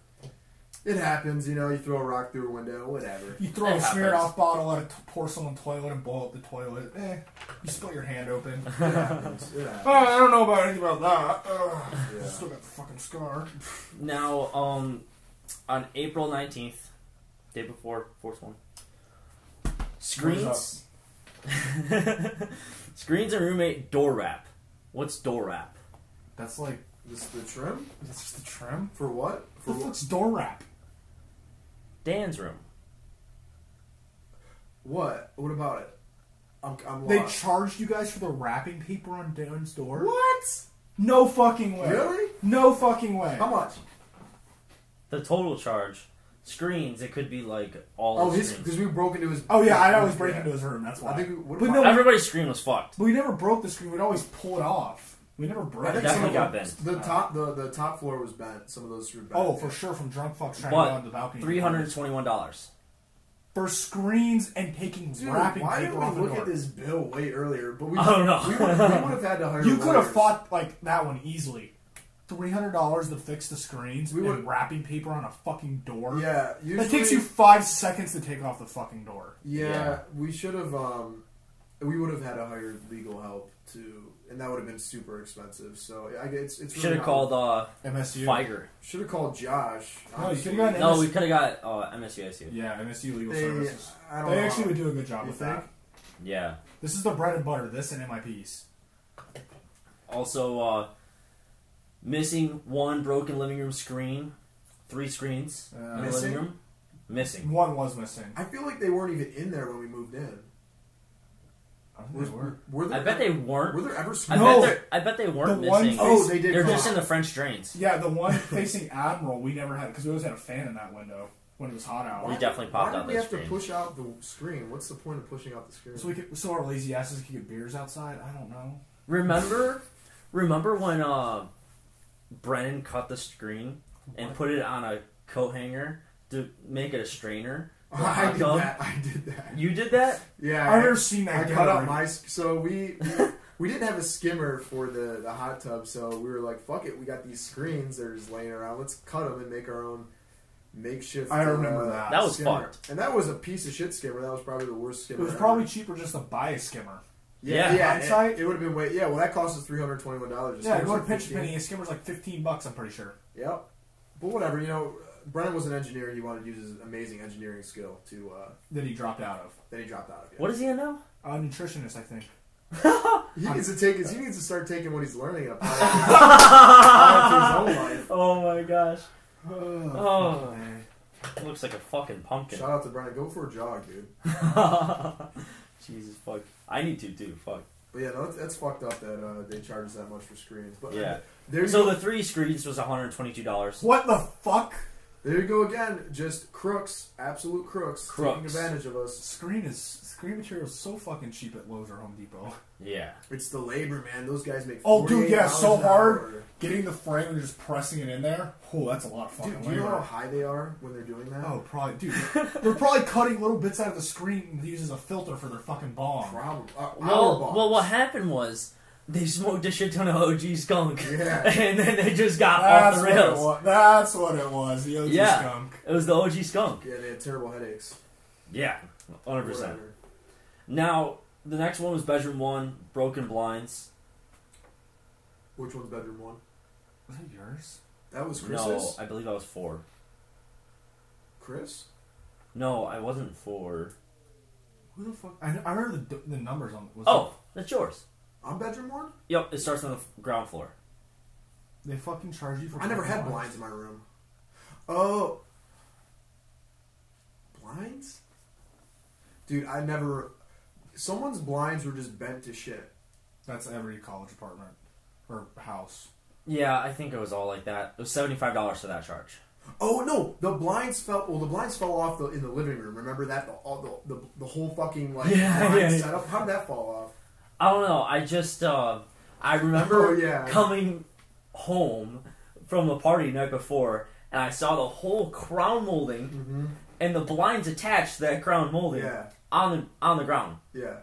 Speaker 8: It happens, you know. You throw a rock through a window, whatever.
Speaker 9: You throw
Speaker 7: It
Speaker 9: a Smirnoff bottle at a t- porcelain toilet and blow up the toilet. Eh, you split your hand open.
Speaker 8: It happens. It happens. (laughs)
Speaker 9: oh, I don't know about anything about that. Ugh.
Speaker 8: Yeah.
Speaker 9: Still got the fucking scar.
Speaker 7: Now, um, on April nineteenth, day before Force One, screens, (laughs) screens and roommate door wrap. What's door wrap?
Speaker 9: That's like
Speaker 8: This the trim
Speaker 9: that's just the trim.
Speaker 8: for what? For
Speaker 9: What the
Speaker 8: what?
Speaker 9: fuck's door wrap?
Speaker 7: Dan's room.
Speaker 8: What? What about it? I'm, I'm
Speaker 9: They
Speaker 8: lost.
Speaker 9: charged you guys for the wrapping paper on Dan's door?
Speaker 8: what?
Speaker 9: No fucking way.
Speaker 8: Really?
Speaker 9: No fucking way.
Speaker 8: How much?
Speaker 7: The total charge. Screens. It could be like all
Speaker 8: Oh,
Speaker 7: the
Speaker 8: his
Speaker 7: screens.
Speaker 8: because we broke into his.
Speaker 9: Oh yeah, I always break into his room. That's why.
Speaker 8: I think. We, what
Speaker 9: But
Speaker 8: about-
Speaker 9: no,
Speaker 7: Everybody's screen was fucked.
Speaker 9: But we never broke the screen. We'd always pull it off. We never
Speaker 8: I
Speaker 9: broke
Speaker 8: think
Speaker 9: it.
Speaker 7: definitely
Speaker 8: some
Speaker 7: got
Speaker 8: of
Speaker 7: bent.
Speaker 8: The top, the, the top floor was bent. Some of those were bent.
Speaker 9: Oh, for sure, from drunk fucks trying to go on the balcony.
Speaker 7: three hundred and twenty-one dollars.
Speaker 9: for screens and taking
Speaker 8: Dude,
Speaker 9: wrapping
Speaker 8: why
Speaker 9: paper
Speaker 8: didn't we look at this bill way earlier? But we,
Speaker 7: I don't know.
Speaker 8: We would, we would have had to hire. (laughs)
Speaker 9: You could have fought like that one easily. Three hundred dollars to fix the screens
Speaker 8: We
Speaker 9: and
Speaker 8: would-
Speaker 9: wrapping paper on a fucking door.
Speaker 8: Yeah, usually,
Speaker 9: That takes you five seconds to take off the fucking door.
Speaker 8: Yeah,
Speaker 7: Yeah.
Speaker 8: we should have. Um, we would have had to hire legal help to, and that would have been super expensive. So I it's it's
Speaker 7: Should have called uh,
Speaker 9: MSU.
Speaker 7: Figer.
Speaker 8: Should have called Josh.
Speaker 9: No, you could've gotten
Speaker 7: No,
Speaker 9: MS
Speaker 7: we could have got uh, MSUSU.
Speaker 9: Yeah, MSU Legal
Speaker 8: They-
Speaker 9: Services.
Speaker 8: I don't
Speaker 9: They
Speaker 8: know
Speaker 9: actually would do a good job
Speaker 8: You
Speaker 9: with
Speaker 8: think?
Speaker 9: that.
Speaker 7: Yeah.
Speaker 9: This is the bread and butter. This and MIPs.
Speaker 7: Also, uh, missing one broken living room screen, three screens
Speaker 9: Uh,
Speaker 7: in the
Speaker 8: Missing?
Speaker 7: living room. Missing.
Speaker 9: One was missing.
Speaker 8: I feel like they weren't even in there when we moved in.
Speaker 9: I don't think they were.
Speaker 8: were there
Speaker 7: I bet they weren't.
Speaker 8: Were there ever
Speaker 7: I
Speaker 8: screens?
Speaker 9: No.
Speaker 7: bet they I bet they weren't
Speaker 9: The one
Speaker 7: missing.
Speaker 8: Oh, they did.
Speaker 7: They're
Speaker 8: come
Speaker 7: just in the French drains.
Speaker 9: Yeah, the one (laughs) facing Admiral, we never had because we always had a fan in that window when it was hot out.
Speaker 7: We definitely popped
Speaker 8: Why
Speaker 7: out
Speaker 8: did we
Speaker 7: that
Speaker 8: have to
Speaker 7: screen.
Speaker 8: push out the screen? What's the point of pushing out the screen?
Speaker 9: So we could, so our lazy asses could get beers outside. I don't know.
Speaker 7: Remember, remember when uh, Brennan cut the screen and put it on a coat hanger to make it a strainer? For
Speaker 8: I
Speaker 7: hot
Speaker 8: did
Speaker 7: dog?
Speaker 8: that. I did that.
Speaker 7: You did that?
Speaker 8: Yeah,
Speaker 9: I've never seen that.
Speaker 8: I
Speaker 9: get
Speaker 8: cut out my so we, we we didn't have a skimmer for the the hot tub, so we were like, "Fuck it, we got these screens. They're just laying around. Let's cut them and make our own makeshift."
Speaker 9: I remember
Speaker 8: uh,
Speaker 9: that.
Speaker 7: That was
Speaker 8: skimmer.
Speaker 7: fucked.
Speaker 8: and that was a piece of shit skimmer. That was probably the worst skimmer.
Speaker 9: It was
Speaker 8: ever.
Speaker 9: probably cheaper just to buy a skimmer.
Speaker 8: yeah,
Speaker 7: Yeah.
Speaker 8: yeah. It, it would have been way yeah. Well, that cost us three hundred twenty one dollars.
Speaker 9: Yeah, go to Pitch Penny. A skimmer's like fifteen bucks. I'm pretty sure.
Speaker 8: Yep. But whatever, you know, Brennan was an engineer. He wanted to use his amazing engineering skill to uh,
Speaker 9: That he dropped out of.
Speaker 8: that he dropped out of. Yeah.
Speaker 7: What is he in now?
Speaker 9: A nutritionist, I think. (laughs)
Speaker 8: He needs to take his. He needs to start taking what he's learning and apply it to his own life. (laughs)
Speaker 7: Oh my gosh.
Speaker 9: Oh,
Speaker 7: It looks like a fucking pumpkin.
Speaker 8: Shout out to Brennan. Go for a jog, dude. (laughs)
Speaker 7: Jesus fuck. I need to too. Fuck.
Speaker 8: But yeah, no, that's, that's fucked up that uh, they charge us that much for screens. But
Speaker 7: Yeah.
Speaker 8: there you
Speaker 7: So
Speaker 8: go.
Speaker 7: the three screens was one hundred twenty-two dollars.
Speaker 9: What the fuck?
Speaker 8: There you go again. Just crooks, absolute crooks, taking advantage of us.
Speaker 9: Screen is screen material is so fucking cheap at Lowe's or Home Depot.
Speaker 7: Yeah.
Speaker 8: It's the labor, man. Those guys make.
Speaker 9: Oh, dude, yeah, so hard.
Speaker 8: hour.
Speaker 9: Getting the frame and just pressing it in there. Oh, that's a lot of fucking
Speaker 8: Dude, do you know how high they are when they're doing that?
Speaker 9: Oh, probably, dude. (laughs) They're probably cutting little bits out of the screen to use as a filter for their fucking bomb.
Speaker 8: Probably. Uh,
Speaker 7: Well, well, what happened was they smoked a shit ton of OG skunk,
Speaker 8: Yeah. (laughs)
Speaker 7: and then they just got
Speaker 9: That's
Speaker 7: off the
Speaker 9: it
Speaker 7: rails.
Speaker 9: was. That's what it was. The OG
Speaker 7: Yeah.
Speaker 9: skunk.
Speaker 7: It was the OG skunk.
Speaker 8: Yeah, they had terrible headaches.
Speaker 7: Yeah, hundred percent.
Speaker 8: Whatever.
Speaker 7: Now the next one was bedroom one, broken blinds.
Speaker 8: Which one's bedroom one?
Speaker 9: Was that yours?
Speaker 8: That was Chris's?
Speaker 7: No,
Speaker 8: Chris's.
Speaker 7: I believe I was four.
Speaker 8: Chris?
Speaker 7: No, I wasn't four.
Speaker 9: Who the fuck? I, I remember the, the numbers on. Was
Speaker 7: Oh, that's yours.
Speaker 8: I'm bedroom one?
Speaker 7: Yep, it starts on the f- ground floor.
Speaker 9: They fucking charge you for.
Speaker 8: I never had
Speaker 9: fucking
Speaker 8: blinds in my room. Oh. Blinds? Dude, I never. Someone's blinds were just bent to shit.
Speaker 9: That's every college apartment or house.
Speaker 7: Yeah, I think it was all like that. It was seventy-five dollars for that charge.
Speaker 8: Oh no, the blinds fell. Well, the blinds fell off the, in the living room. Remember that the all the, the, the whole fucking like (laughs)
Speaker 7: Yeah,
Speaker 8: blind
Speaker 7: yeah, yeah.
Speaker 8: setup. How did that fall off?
Speaker 7: I don't know. I just uh, I remember
Speaker 8: Oh, yeah.
Speaker 7: coming home from a party night before, and I saw the whole crown molding
Speaker 8: Mm-hmm.
Speaker 7: and the blinds attached to that crown molding
Speaker 8: Yeah,
Speaker 7: on the on the ground.
Speaker 8: yeah.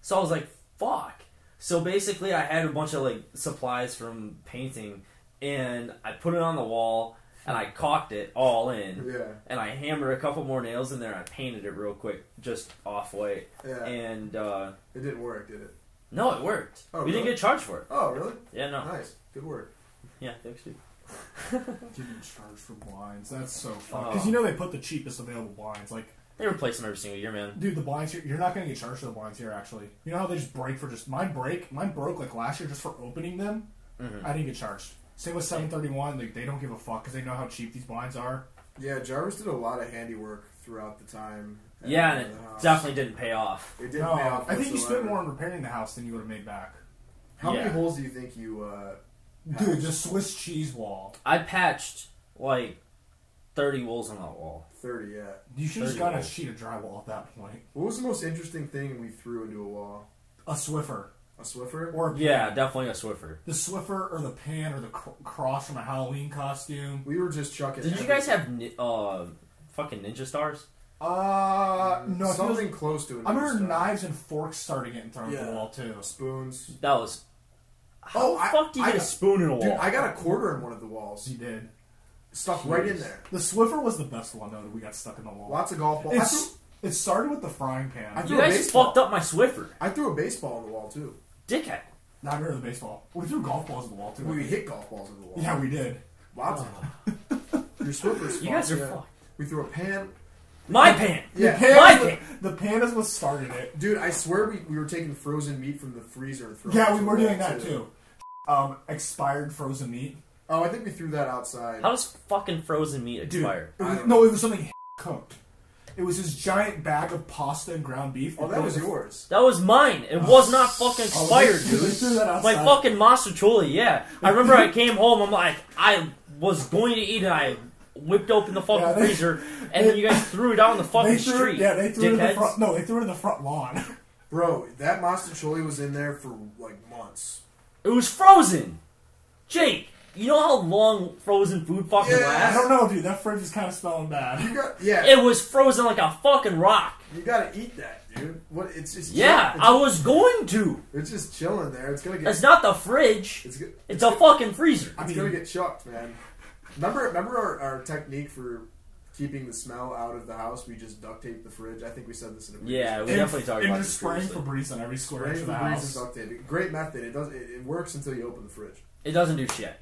Speaker 7: So I was like, "Fuck!" So basically, I had a bunch of like supplies from painting, and I put it on the wall, and I caulked it all in,
Speaker 8: Yeah,
Speaker 7: and I hammered a couple more nails in there. and I painted it real quick, just off white,
Speaker 8: yeah.
Speaker 7: and uh,
Speaker 8: it didn't work, did it?
Speaker 7: No, it worked.
Speaker 8: Oh,
Speaker 7: we didn't get charged for it.
Speaker 8: Oh, really?
Speaker 7: Yeah, no.
Speaker 8: Nice. Good work.
Speaker 7: Yeah, thanks, dude. (laughs)
Speaker 9: Getting charged for blinds. That's so fucked.
Speaker 7: Oh.
Speaker 9: Because you know they put the cheapest available blinds. Like,
Speaker 7: They replace them every single year, man.
Speaker 9: dude, the blinds here, you're not going to get charged for the blinds here, actually. You know how they just break for just. Mine break. Mine broke like last year just for opening them.
Speaker 7: Mhm.
Speaker 9: I didn't get charged. Same with 731. Like, they don't give a fuck because they know how cheap these blinds are.
Speaker 8: Yeah, Jarvis did a lot of handiwork throughout the time. at
Speaker 7: Yeah, and
Speaker 8: the
Speaker 7: it
Speaker 8: house.
Speaker 7: definitely didn't pay off.
Speaker 8: It didn't
Speaker 9: No,
Speaker 8: pay off.
Speaker 9: I think you spent
Speaker 8: whatsoever.
Speaker 9: more on repairing the house than you would have made back.
Speaker 8: How
Speaker 7: Yeah.
Speaker 8: many holes do you think you? uh
Speaker 9: Dude,
Speaker 8: patched?
Speaker 9: the Swiss cheese wall.
Speaker 7: I patched like thirty wolves on that wall.
Speaker 8: thirty. Yeah.
Speaker 9: You should have
Speaker 7: 30
Speaker 9: got a
Speaker 7: walls.
Speaker 9: sheet of drywall at that point.
Speaker 8: What was the most interesting thing we threw into a wall?
Speaker 9: A Swiffer.
Speaker 8: A Swiffer?
Speaker 9: Or a
Speaker 7: Yeah, definitely a Swiffer.
Speaker 9: The Swiffer or the pan or the cr- cross from a Halloween costume.
Speaker 8: We were just chucking.
Speaker 7: Did you guys have ni- uh fucking ninja stars?
Speaker 9: Uh, no, I
Speaker 8: something
Speaker 9: something.
Speaker 8: close to it?
Speaker 9: I remember knives and forks starting getting thrown at
Speaker 8: Yeah.
Speaker 9: the wall too.
Speaker 8: spoons.
Speaker 7: That was. How
Speaker 8: Oh,
Speaker 7: the
Speaker 8: I-
Speaker 7: fuck do you
Speaker 8: I
Speaker 7: get a
Speaker 8: got-
Speaker 7: spoon in a wall?
Speaker 8: Dude, I got a quarter in one of the walls.
Speaker 9: He did.
Speaker 8: Stuck right in there.
Speaker 9: The Swiffer was the best one though that we got stuck in the wall.
Speaker 8: Lots of golf balls. I
Speaker 9: It's
Speaker 8: threw,
Speaker 9: It started with the frying pan.
Speaker 8: I
Speaker 7: You
Speaker 8: threw a
Speaker 7: guys
Speaker 8: baseball.
Speaker 7: fucked up my Swiffer.
Speaker 8: I threw a baseball on the wall too.
Speaker 7: Dickhead.
Speaker 9: Not rid of the baseball. We threw golf balls at the wall too.
Speaker 8: We hit golf balls at the wall.
Speaker 9: Yeah, we did.
Speaker 8: Lots of them. Your Swiffer's
Speaker 7: You guys are
Speaker 8: yeah.
Speaker 7: fucked.
Speaker 8: We threw a pan.
Speaker 7: My pan.
Speaker 8: Yeah.
Speaker 9: The
Speaker 7: My pan.
Speaker 9: the pandas was started it.
Speaker 8: Dude, I swear we, we were taking frozen meat from the freezer and throwing
Speaker 9: Yeah, we were doing that too. Um, expired frozen meat.
Speaker 8: Oh, I think we threw that outside.
Speaker 7: How does fucking frozen meat
Speaker 9: Dude,
Speaker 7: expire?
Speaker 9: it was- no, it was something (laughs) cooked. It was this giant bag of pasta and ground beef.
Speaker 8: Oh, that was yours.
Speaker 7: That was mine. It was not oh, fucking
Speaker 9: Oh,
Speaker 7: expired,
Speaker 9: they- they
Speaker 7: dude.
Speaker 9: threw that
Speaker 7: My
Speaker 9: outside.
Speaker 7: fucking mostaccioli, yeah. I remember I came home, I'm like, I was going to eat it, I whipped open the fucking
Speaker 9: Yeah, they-
Speaker 7: freezer, and then you guys threw it out on the fucking
Speaker 9: They threw,
Speaker 7: street.
Speaker 9: yeah, they threw it in the
Speaker 7: dickheads.
Speaker 9: front. No, they threw it in the front lawn. (laughs)
Speaker 8: Bro, that mostaccioli was in there for like months.
Speaker 7: It was frozen! Jake, you know how long frozen food fucking
Speaker 8: Yeah.
Speaker 9: I don't know, dude. That fridge is kind of smelling bad.
Speaker 8: You got yeah.
Speaker 7: It was frozen like a fucking rock.
Speaker 8: you gotta eat that, dude. What? It's just
Speaker 7: Yeah,
Speaker 8: It's,
Speaker 7: I was going to.
Speaker 8: it's just chilling there. It's gonna get.
Speaker 7: It's not the fridge.
Speaker 8: It's, go-
Speaker 7: It's a fucking freezer.
Speaker 8: it's gonna get chucked, man. Remember, remember our, our technique for keeping the smell out of the house? We just duct tape the fridge. I think we said this in a previous
Speaker 7: Yeah, we
Speaker 8: episode.
Speaker 7: definitely talked
Speaker 9: and
Speaker 7: about
Speaker 9: just
Speaker 7: this
Speaker 9: spraying. Febreze on every square inch of the
Speaker 8: Febreze and
Speaker 9: house.
Speaker 8: duct tape. Great method. It does. It, it works until you open the fridge.
Speaker 7: It doesn't do shit.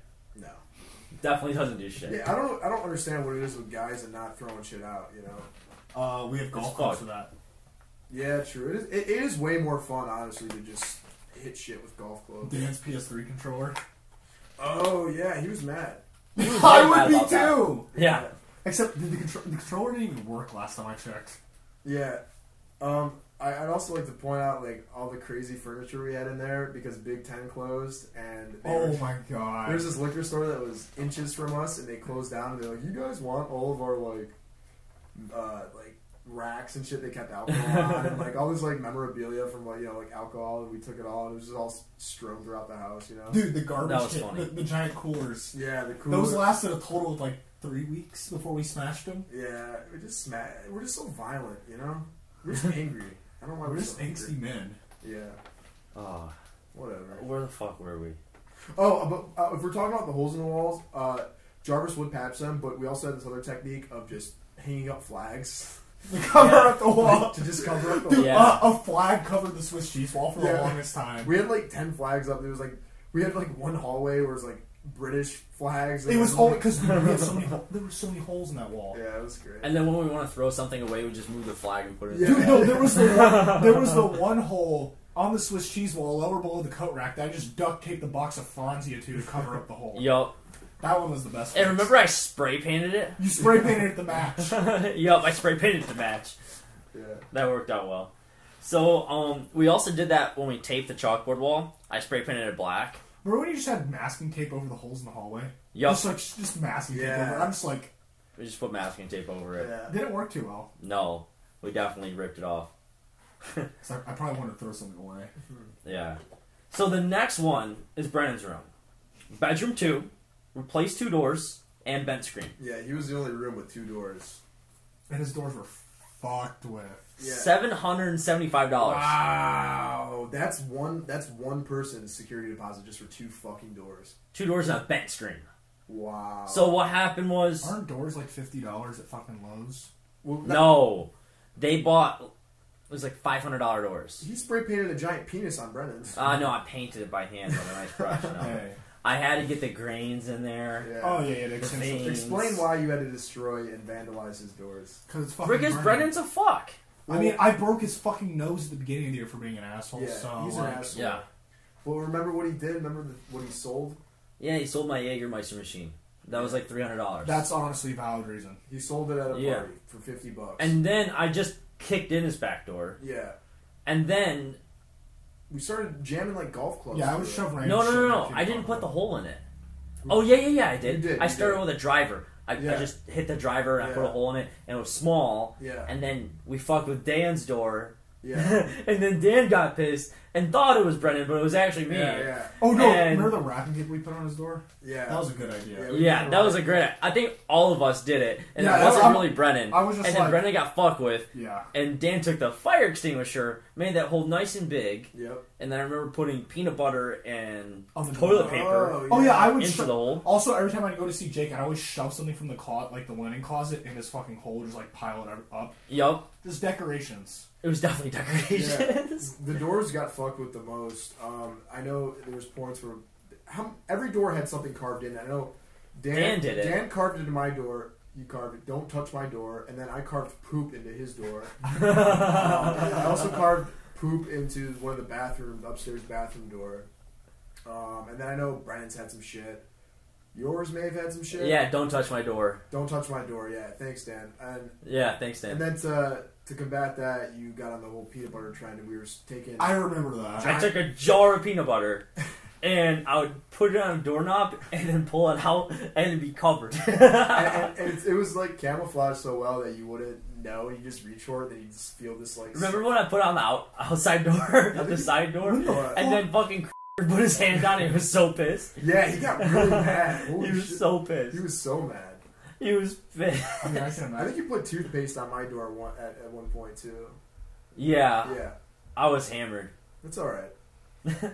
Speaker 8: No.
Speaker 7: Definitely doesn't do shit.
Speaker 8: Yeah, I don't. I don't understand what it is with guys and not throwing shit out. You know.
Speaker 9: Uh, we have golf
Speaker 7: It's
Speaker 9: clubs for that.
Speaker 8: Yeah, true. It is, it, it is way more fun, honestly, to just hit shit with golf clubs.
Speaker 9: Dan's PS3 controller.
Speaker 8: Oh yeah, he was mad. (laughs)
Speaker 9: I would be
Speaker 7: about that.
Speaker 9: too.
Speaker 7: Yeah.
Speaker 9: Except the, the, contro- the controller didn't even work last time I checked.
Speaker 8: Yeah. Um, I, I'd also like to point out like all the crazy furniture we had in there because Big Ten closed and
Speaker 9: Oh
Speaker 8: were-
Speaker 9: my god.
Speaker 8: there's this liquor store that was inches from us and they closed down and they're like, you guys want all of our like, uh, like racks and shit they kept alcohol on and (laughs) like all this like memorabilia from like you know like alcohol and we took it all and it was just all strewn throughout the house, you know.
Speaker 9: Dude, the garbage
Speaker 7: That was
Speaker 9: hit-
Speaker 7: funny.
Speaker 9: The, the giant coolers.
Speaker 8: Yeah, the coolers.
Speaker 9: Those lasted a total of like three weeks before we smashed them.
Speaker 8: Yeah, we're just sma- We're just so violent, you know. We're just (laughs) angry. I don't know why
Speaker 9: We're
Speaker 8: we're,
Speaker 9: just
Speaker 8: so
Speaker 9: angsty men.
Speaker 8: Yeah,
Speaker 7: Oh,
Speaker 8: whatever.
Speaker 7: where the fuck were we?
Speaker 8: Oh, but uh, if we're talking about the holes in the walls, uh, Jarvis would patch them, but we also had this other technique of just hanging up flags (laughs)
Speaker 9: To cover
Speaker 7: Yeah.
Speaker 9: up the wall. (laughs)
Speaker 8: to just cover up the.
Speaker 9: Dude,
Speaker 7: Yeah.
Speaker 9: uh, a flag covered the Swiss cheese wall for the longest time.
Speaker 8: We had like ten flags up. There was like we had like one hallway where it was like British flags.
Speaker 9: It was
Speaker 8: then,
Speaker 9: only because (laughs) we had so many. There were so many holes in that wall.
Speaker 8: Yeah, it was great.
Speaker 7: And then when we want to throw something away, we just move the flag and put it.
Speaker 8: Yeah.
Speaker 9: Dude, no, there was the one, (laughs) there was the one hole on the Swiss cheese wall lower below the coat rack that I just duct taped the box of Franzia to to cover up the hole.
Speaker 7: Yup.
Speaker 9: That one was the best.
Speaker 7: And
Speaker 9: fix.
Speaker 7: remember, I spray painted it.
Speaker 9: you spray (laughs) painted it the match.
Speaker 7: yup, I spray painted the match.
Speaker 8: yeah.
Speaker 7: That worked out well. So, um, we also did that when we taped the chalkboard wall. I spray painted it black.
Speaker 9: Remember when you just had masking tape over the holes in the hallway?
Speaker 7: Yup.
Speaker 9: Just like just masking tape
Speaker 8: Yeah.
Speaker 9: over. it. I'm just like,
Speaker 7: We just put masking tape over it.
Speaker 8: Yeah.
Speaker 9: didn't work too well.
Speaker 7: No, we definitely ripped it off. (laughs)
Speaker 9: 'Cause I, I probably wanted to throw something away. Mm-hmm.
Speaker 7: Yeah. So the next one is Brennan's room. Bedroom two, replace two doors and bent screen.
Speaker 8: Yeah, he was the only room with two doors.
Speaker 9: And his doors were fucked with.
Speaker 8: Yeah.
Speaker 7: Seven hundred and seventy-five dollars.
Speaker 8: Wow, that's one. That's one person's security deposit just for two fucking doors.
Speaker 7: Two doors and a bent screen.
Speaker 8: Wow.
Speaker 7: So what happened was
Speaker 9: Aren't doors like fifty dollars at fucking Lowe's?
Speaker 8: well, that-
Speaker 7: no, they bought it was like five hundred dollar doors.
Speaker 8: he spray painted a giant penis on Brennan's.
Speaker 7: Uh no, I painted it by hand with a nice brush. No.
Speaker 9: Hey.
Speaker 7: I had to get the grains in there.
Speaker 8: yeah.
Speaker 9: Oh yeah, yeah.
Speaker 7: The
Speaker 8: Explain why you had to destroy and vandalize his doors.
Speaker 9: it's fucking.
Speaker 7: Because
Speaker 9: Brennan.
Speaker 7: Brennan's a fuck.
Speaker 9: I mean, I broke his fucking nose at the beginning of the year for being an asshole.
Speaker 8: Yeah,
Speaker 9: so
Speaker 8: he's an
Speaker 9: like,
Speaker 8: asshole.
Speaker 7: Yeah.
Speaker 8: Well, remember what he did? Remember the, what he sold?
Speaker 7: Yeah, he sold my Jägermeister machine. That was like three hundred dollars.
Speaker 9: That's honestly a valid reason.
Speaker 8: He sold it at a
Speaker 7: Yeah.
Speaker 8: party for fifty bucks.
Speaker 7: And then I just kicked in his back door.
Speaker 8: yeah,
Speaker 7: And then
Speaker 8: we started jamming like golf clubs.
Speaker 9: Yeah, I was
Speaker 8: it.
Speaker 9: shoving.
Speaker 7: no, no, no, no. I didn't put the hole in it. Oh yeah, yeah, yeah. I did.
Speaker 8: You did,
Speaker 7: I
Speaker 8: you
Speaker 7: started
Speaker 8: did.
Speaker 7: with a driver. I, I just hit the driver and I put a hole in it, and it was small.
Speaker 8: Yeah.
Speaker 7: And then we fucked with Dan's door,
Speaker 8: Yeah. (laughs)
Speaker 7: and then Dan got pissed, and thought it was Brennan, but it was actually me.
Speaker 8: Yeah, yeah,
Speaker 9: Oh no!
Speaker 7: And-
Speaker 9: Remember the wrapping tape we put on his door?
Speaker 8: yeah.
Speaker 9: That was a good idea.
Speaker 8: Yeah,
Speaker 7: Yeah, that was a great. I think all of us did it, and
Speaker 9: Yeah,
Speaker 7: it wasn't
Speaker 9: I'm-
Speaker 7: really Brennan.
Speaker 9: I was just
Speaker 7: and then
Speaker 9: like-
Speaker 7: Brennan got fucked with,
Speaker 9: Yeah.
Speaker 7: and Dan took the fire extinguisher, made that hole nice and big,
Speaker 8: Yep.
Speaker 7: and then I remember putting peanut butter and
Speaker 9: On the
Speaker 7: toilet
Speaker 9: door.
Speaker 7: paper
Speaker 9: Oh, oh yeah, I would.
Speaker 7: into
Speaker 9: sho-
Speaker 7: the hole.
Speaker 9: Also, every time I go to see Jake, I always shove something from the closet, like the linen closet, in his fucking hole, just like pile it up.
Speaker 7: Yup,
Speaker 9: Just decorations.
Speaker 7: It was definitely decorations.
Speaker 8: The doors got fucked with the most. Um, I know there was points where how, every door had something carved in. I know Dan,
Speaker 7: Dan did it.
Speaker 8: Dan carved into my door. You carved it. Don't touch my door. And then I carved poop into his door. Um, (laughs) I also carved poop into one of the bathroom upstairs bathroom door. Um, and then I know Brennan's had some shit. Yours may have had some shit.
Speaker 7: yeah, don't touch my door.
Speaker 8: Don't touch my door. Yeah. Thanks, Dan. And
Speaker 7: Yeah, thanks, Dan.
Speaker 8: and then to to combat that, you got on the whole peanut butter trend, and we were taking.
Speaker 9: I remember that.
Speaker 7: I took a jar of peanut butter. (laughs) And I would put it on a doorknob and then pull it out and it'd be covered. (laughs)
Speaker 8: and, and, and it, it was like camouflaged so well that you wouldn't know. You just reach for it, and you just feel this like.
Speaker 7: Remember when I put on the out, outside door, (laughs) the side door,
Speaker 8: What
Speaker 7: and then fucking put his hand on it? He was so pissed.
Speaker 8: Yeah, he got really mad. Holy
Speaker 7: He was
Speaker 8: shit.
Speaker 7: so pissed.
Speaker 8: He was so mad.
Speaker 7: He was pissed.
Speaker 9: I mean, I can (laughs)
Speaker 8: I think you put toothpaste on my door one, at, at one point too.
Speaker 7: Yeah,
Speaker 8: Yeah,
Speaker 7: I was hammered.
Speaker 8: it's all right. (laughs)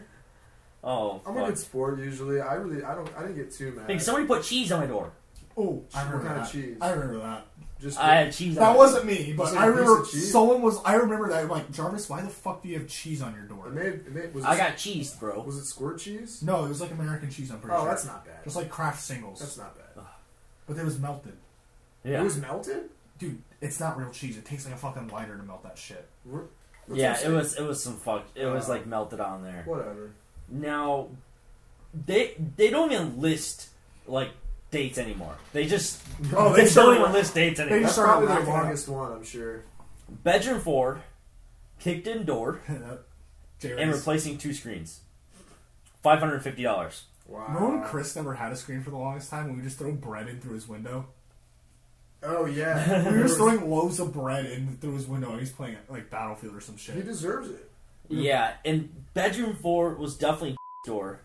Speaker 7: Oh,
Speaker 8: I'm a
Speaker 7: fuck.
Speaker 8: good sport usually. I really, I don't, I didn't get too mad.
Speaker 7: Think somebody put cheese on my door.
Speaker 9: Oh, I
Speaker 8: What
Speaker 9: remember
Speaker 8: kind of
Speaker 9: that.
Speaker 8: cheese?
Speaker 9: I remember that.
Speaker 8: Just
Speaker 7: I had cheese. on
Speaker 9: That
Speaker 7: it.
Speaker 9: wasn't me, but
Speaker 8: Was it
Speaker 9: I
Speaker 8: a piece
Speaker 9: remember
Speaker 8: of cheese?
Speaker 9: someone was. I remember that. Like Jarvis, why the fuck do you have cheese on your door?
Speaker 8: It may, it may, was it,
Speaker 7: I got cheese, bro.
Speaker 8: Was it squirt cheese?
Speaker 9: No, it was like American cheese. I'm pretty
Speaker 8: Oh,
Speaker 9: sure.
Speaker 8: that's not bad.
Speaker 9: Just like Kraft singles,
Speaker 8: That's not bad.
Speaker 9: But it was melted.
Speaker 7: Yeah,
Speaker 8: It was melted.
Speaker 9: Dude, it's not real cheese. It takes like a fucking lighter to melt that shit.
Speaker 8: We're- that's
Speaker 7: yeah. It was. It was some fuck. It was
Speaker 8: Uh,
Speaker 7: like melted on there.
Speaker 8: Whatever.
Speaker 7: Now, they they don't even list like dates anymore. They just
Speaker 9: Oh,
Speaker 7: they,
Speaker 9: they
Speaker 7: don't
Speaker 9: started-
Speaker 7: even list dates anymore.
Speaker 9: they
Speaker 8: That's
Speaker 9: started
Speaker 8: probably the
Speaker 9: racking up.
Speaker 8: longest one, I'm sure.
Speaker 7: Bedroom four, kicked in door, (laughs)
Speaker 9: Jay
Speaker 7: and replacing two screens. Five hundred and fifty dollars.
Speaker 8: Wow.
Speaker 9: Remember when Chris never had a screen for the longest time when we just throw bread in through his window?
Speaker 8: Oh yeah. (laughs)
Speaker 9: We were just throwing loaves of bread in through his window and he's playing like Battlefield or some shit.
Speaker 8: He deserves it.
Speaker 7: Yeah, and bedroom four was definitely (laughs) door.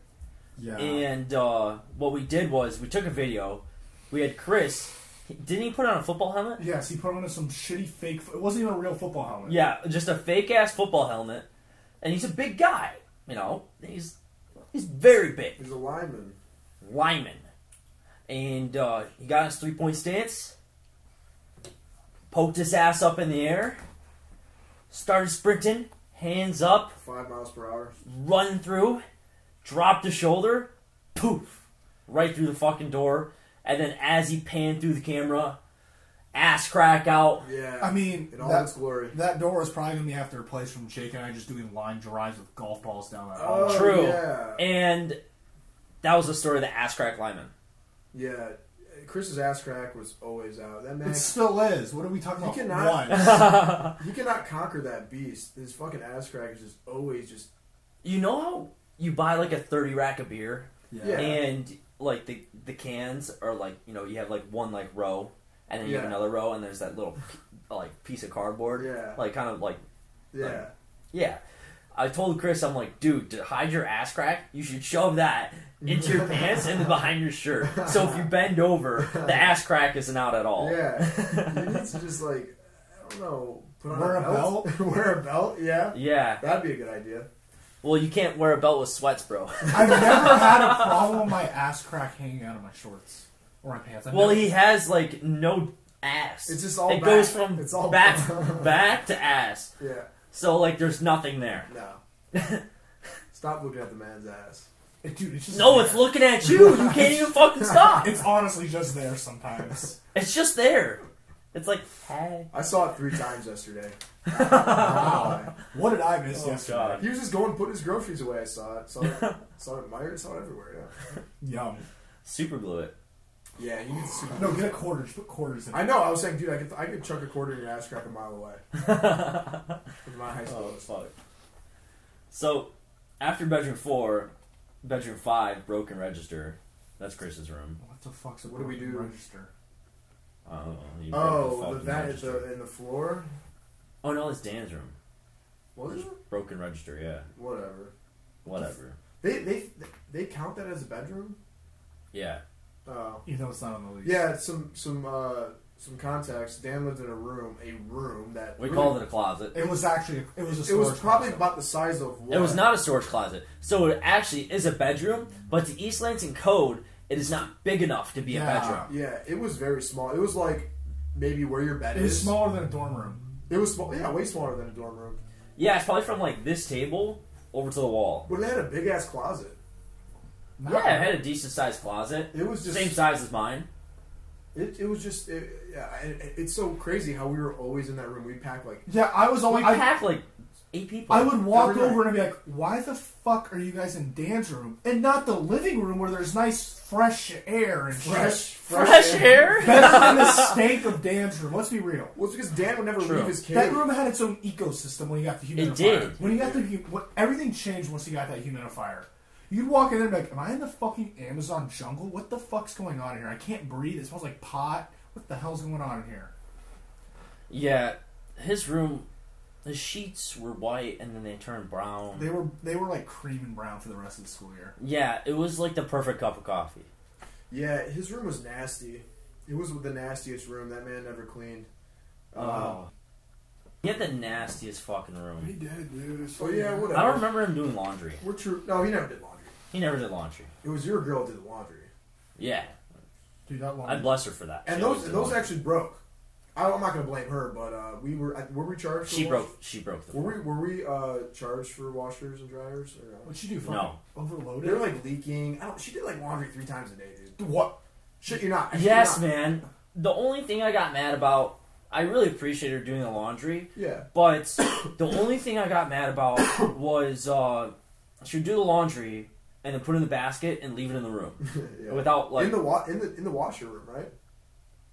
Speaker 9: Yeah.
Speaker 7: And uh, what we did was we took a video. We had Chris. Didn't he put on a football helmet?
Speaker 9: yes, he put on some shitty fake. It wasn't even a real football helmet.
Speaker 7: Yeah, just a fake ass football helmet. And he's a big guy. You know, he's he's very big.
Speaker 8: He's a lineman.
Speaker 7: Lyman. And uh, he got his three point stance, poked his ass up in the air, started sprinting, hands up,
Speaker 8: Five miles per hour.
Speaker 7: run through, dropped his shoulder, poof, right through the fucking door. And then as he panned through the camera, ass crack out.
Speaker 8: Yeah.
Speaker 9: I mean,
Speaker 8: in all
Speaker 9: that,
Speaker 8: its glory.
Speaker 9: that door is probably going to have to replace from Jake and I just doing line drives with golf balls down that
Speaker 8: Oh.
Speaker 7: True.
Speaker 8: Yeah.
Speaker 7: And that was the story of the ass crack Lyman.
Speaker 8: Yeah. Chris's ass crack was always out. That man,
Speaker 9: It still is. What are we talking
Speaker 8: He
Speaker 9: about?
Speaker 8: cannot-
Speaker 9: Once. (laughs) (laughs)
Speaker 8: he cannot conquer that beast. His fucking ass crack is just always just.
Speaker 7: You know how you buy like a 30 rack of beer?
Speaker 8: Yeah.
Speaker 7: and like the the cans are like you know you have like one like row and then you have another row and there's that little like piece of cardboard
Speaker 8: Yeah.
Speaker 7: like kind of like
Speaker 8: Yeah.
Speaker 7: yeah i told chris i'm like dude to hide your ass crack you should shove that into your (laughs) pants and behind your shirt so if you bend over the (laughs) ass crack isn't out at all
Speaker 8: Yeah. (laughs) you need to just like I don't know. Put on
Speaker 9: Wear
Speaker 8: a
Speaker 9: a
Speaker 8: belt. Wear a belt. Yeah.
Speaker 7: yeah
Speaker 8: That'd be a good idea.
Speaker 7: well you can't wear a belt with sweats bro
Speaker 9: I've never had a problem with my ass crack hanging out of my shorts or my pants. I've
Speaker 7: well
Speaker 9: never-
Speaker 7: he has like no ass
Speaker 8: It's just all
Speaker 7: it
Speaker 8: back.
Speaker 7: goes from
Speaker 8: It's all
Speaker 7: back (laughs)
Speaker 8: back.
Speaker 7: back to ass
Speaker 8: Yeah.
Speaker 7: so like there's nothing there
Speaker 8: No. (laughs) Stop looking at the man's ass.
Speaker 9: It- dude, it's just
Speaker 7: No,
Speaker 9: there.
Speaker 7: it's looking at you. You can't even (laughs) fucking stop.
Speaker 9: It's honestly just there sometimes.
Speaker 7: It's just there. It's like, hey.
Speaker 8: I saw it three times yesterday.
Speaker 9: wow. What did I miss
Speaker 7: Oh,
Speaker 9: yesterday?
Speaker 7: God.
Speaker 8: He was just going putting his groceries away. I saw it. Saw it. saw it at Meijer's. Saw it everywhere. Yeah.
Speaker 9: Yum.
Speaker 7: Super glue it.
Speaker 8: Yeah. You need to. Super
Speaker 9: No, get a quarter. Just put quarters in.
Speaker 8: I know. I was saying, dude, I could I could chuck a quarter in your ass crack a mile away. (laughs) With my high school.
Speaker 7: Oh, fuck. So, after bedroom four, bedroom five, broken register. That's Chris's room.
Speaker 9: What the fuck's a
Speaker 8: What do we
Speaker 9: broken
Speaker 8: do?
Speaker 9: Register.
Speaker 7: I. You
Speaker 8: Oh, the
Speaker 7: fucking
Speaker 8: vent at
Speaker 7: register.
Speaker 8: the in the floor.
Speaker 7: Oh, no, it's Dan's room.
Speaker 8: Was it?
Speaker 3: Broken register, yeah.
Speaker 8: Whatever.
Speaker 3: Whatever.
Speaker 8: They they they count that as a bedroom.
Speaker 3: Yeah.
Speaker 8: Oh.
Speaker 9: Even though it's not on the lease.
Speaker 8: Yeah, some some uh, some context. Dan lived in a room, a room that
Speaker 7: We called it a closet.
Speaker 9: It was actually it was a
Speaker 8: It was probably
Speaker 9: closet.
Speaker 8: about the size of. What?
Speaker 7: It was not a storage closet. So it actually is a bedroom, but to East Lansing code, it is not big enough to be
Speaker 9: Yeah.
Speaker 7: a bedroom.
Speaker 8: Yeah, it was very small. It was like maybe where your bed
Speaker 9: It was
Speaker 8: is.
Speaker 9: smaller than a dorm room.
Speaker 8: It was small. Yeah, way smaller than a dorm room.
Speaker 7: Yeah, it's probably from like this table over to the wall.
Speaker 8: But it had a big ass closet.
Speaker 9: Not-
Speaker 7: Yeah, it had a decent sized closet.
Speaker 8: It was just
Speaker 7: Same size as mine.
Speaker 8: It, it was just it, yeah. It, it's so crazy how we were always in that room. We packed like
Speaker 9: Yeah, I was
Speaker 7: We
Speaker 9: always. I,
Speaker 7: packed like eight people.
Speaker 9: I would walk
Speaker 8: Every night.
Speaker 9: over and I'd be like, "Why the fuck are you guys in Dan's room and not the living room where there's nice fresh air and
Speaker 8: fresh,
Speaker 9: shit?
Speaker 7: fresh air. (laughs)
Speaker 9: better than the (laughs) stank of Dan's room? Let's be real.
Speaker 8: Well, it's because Dan would never
Speaker 7: True.
Speaker 8: leave his cave.
Speaker 9: That room had its own ecosystem when he got the humidifier.
Speaker 7: It did.
Speaker 9: When he got the hu- what, everything changed once he got that humidifier. You'd walk in there and be like, "Am I in the fucking Amazon jungle? What the fuck's going on here? I can't breathe. It smells like pot. What the hell's going on in here?"
Speaker 7: Yeah, his room, the sheets were white and then they turned brown.
Speaker 9: They were they were like cream and brown for the rest of the school year.
Speaker 7: Yeah, it was like the perfect cup of coffee.
Speaker 8: Yeah, his room was nasty. It was the nastiest room. That man never cleaned. Uh,
Speaker 7: Oh. He had the nastiest fucking room.
Speaker 9: He did, dude.
Speaker 8: oh yeah, whatever.
Speaker 7: I don't remember him doing laundry.
Speaker 8: We're true. No, he never did laundry.
Speaker 7: He never did laundry.
Speaker 8: It was your girl did the laundry,
Speaker 7: Yeah,
Speaker 9: Dude, that long.
Speaker 7: I'd bless her for that.
Speaker 8: and
Speaker 7: She
Speaker 8: those
Speaker 7: always
Speaker 8: and
Speaker 7: did
Speaker 8: those
Speaker 7: laundry.
Speaker 8: actually broke. I, I'm not gonna blame her, but uh, we were uh, were we charged? For
Speaker 7: She
Speaker 8: wash-
Speaker 7: broke. She broke the.
Speaker 8: Were we were we uh, charged for washers and dryers? Or no?
Speaker 9: What'd you do? Fucking
Speaker 7: No.
Speaker 9: Overloaded.
Speaker 8: They were like leaking. I don't. She did like laundry three times a day, dude.
Speaker 9: Dude, what?
Speaker 8: Shit, you're not. I shit
Speaker 7: Yes,
Speaker 8: you're not.
Speaker 7: man. The only thing I got mad about, I really appreciate her doing the laundry,
Speaker 8: Yeah.
Speaker 7: but (coughs) the only thing I got mad about was uh, she would do the laundry and then put it in the basket and leave it in the room (laughs)
Speaker 8: yeah.
Speaker 7: without like
Speaker 8: in the wa- in the in the washer room, right?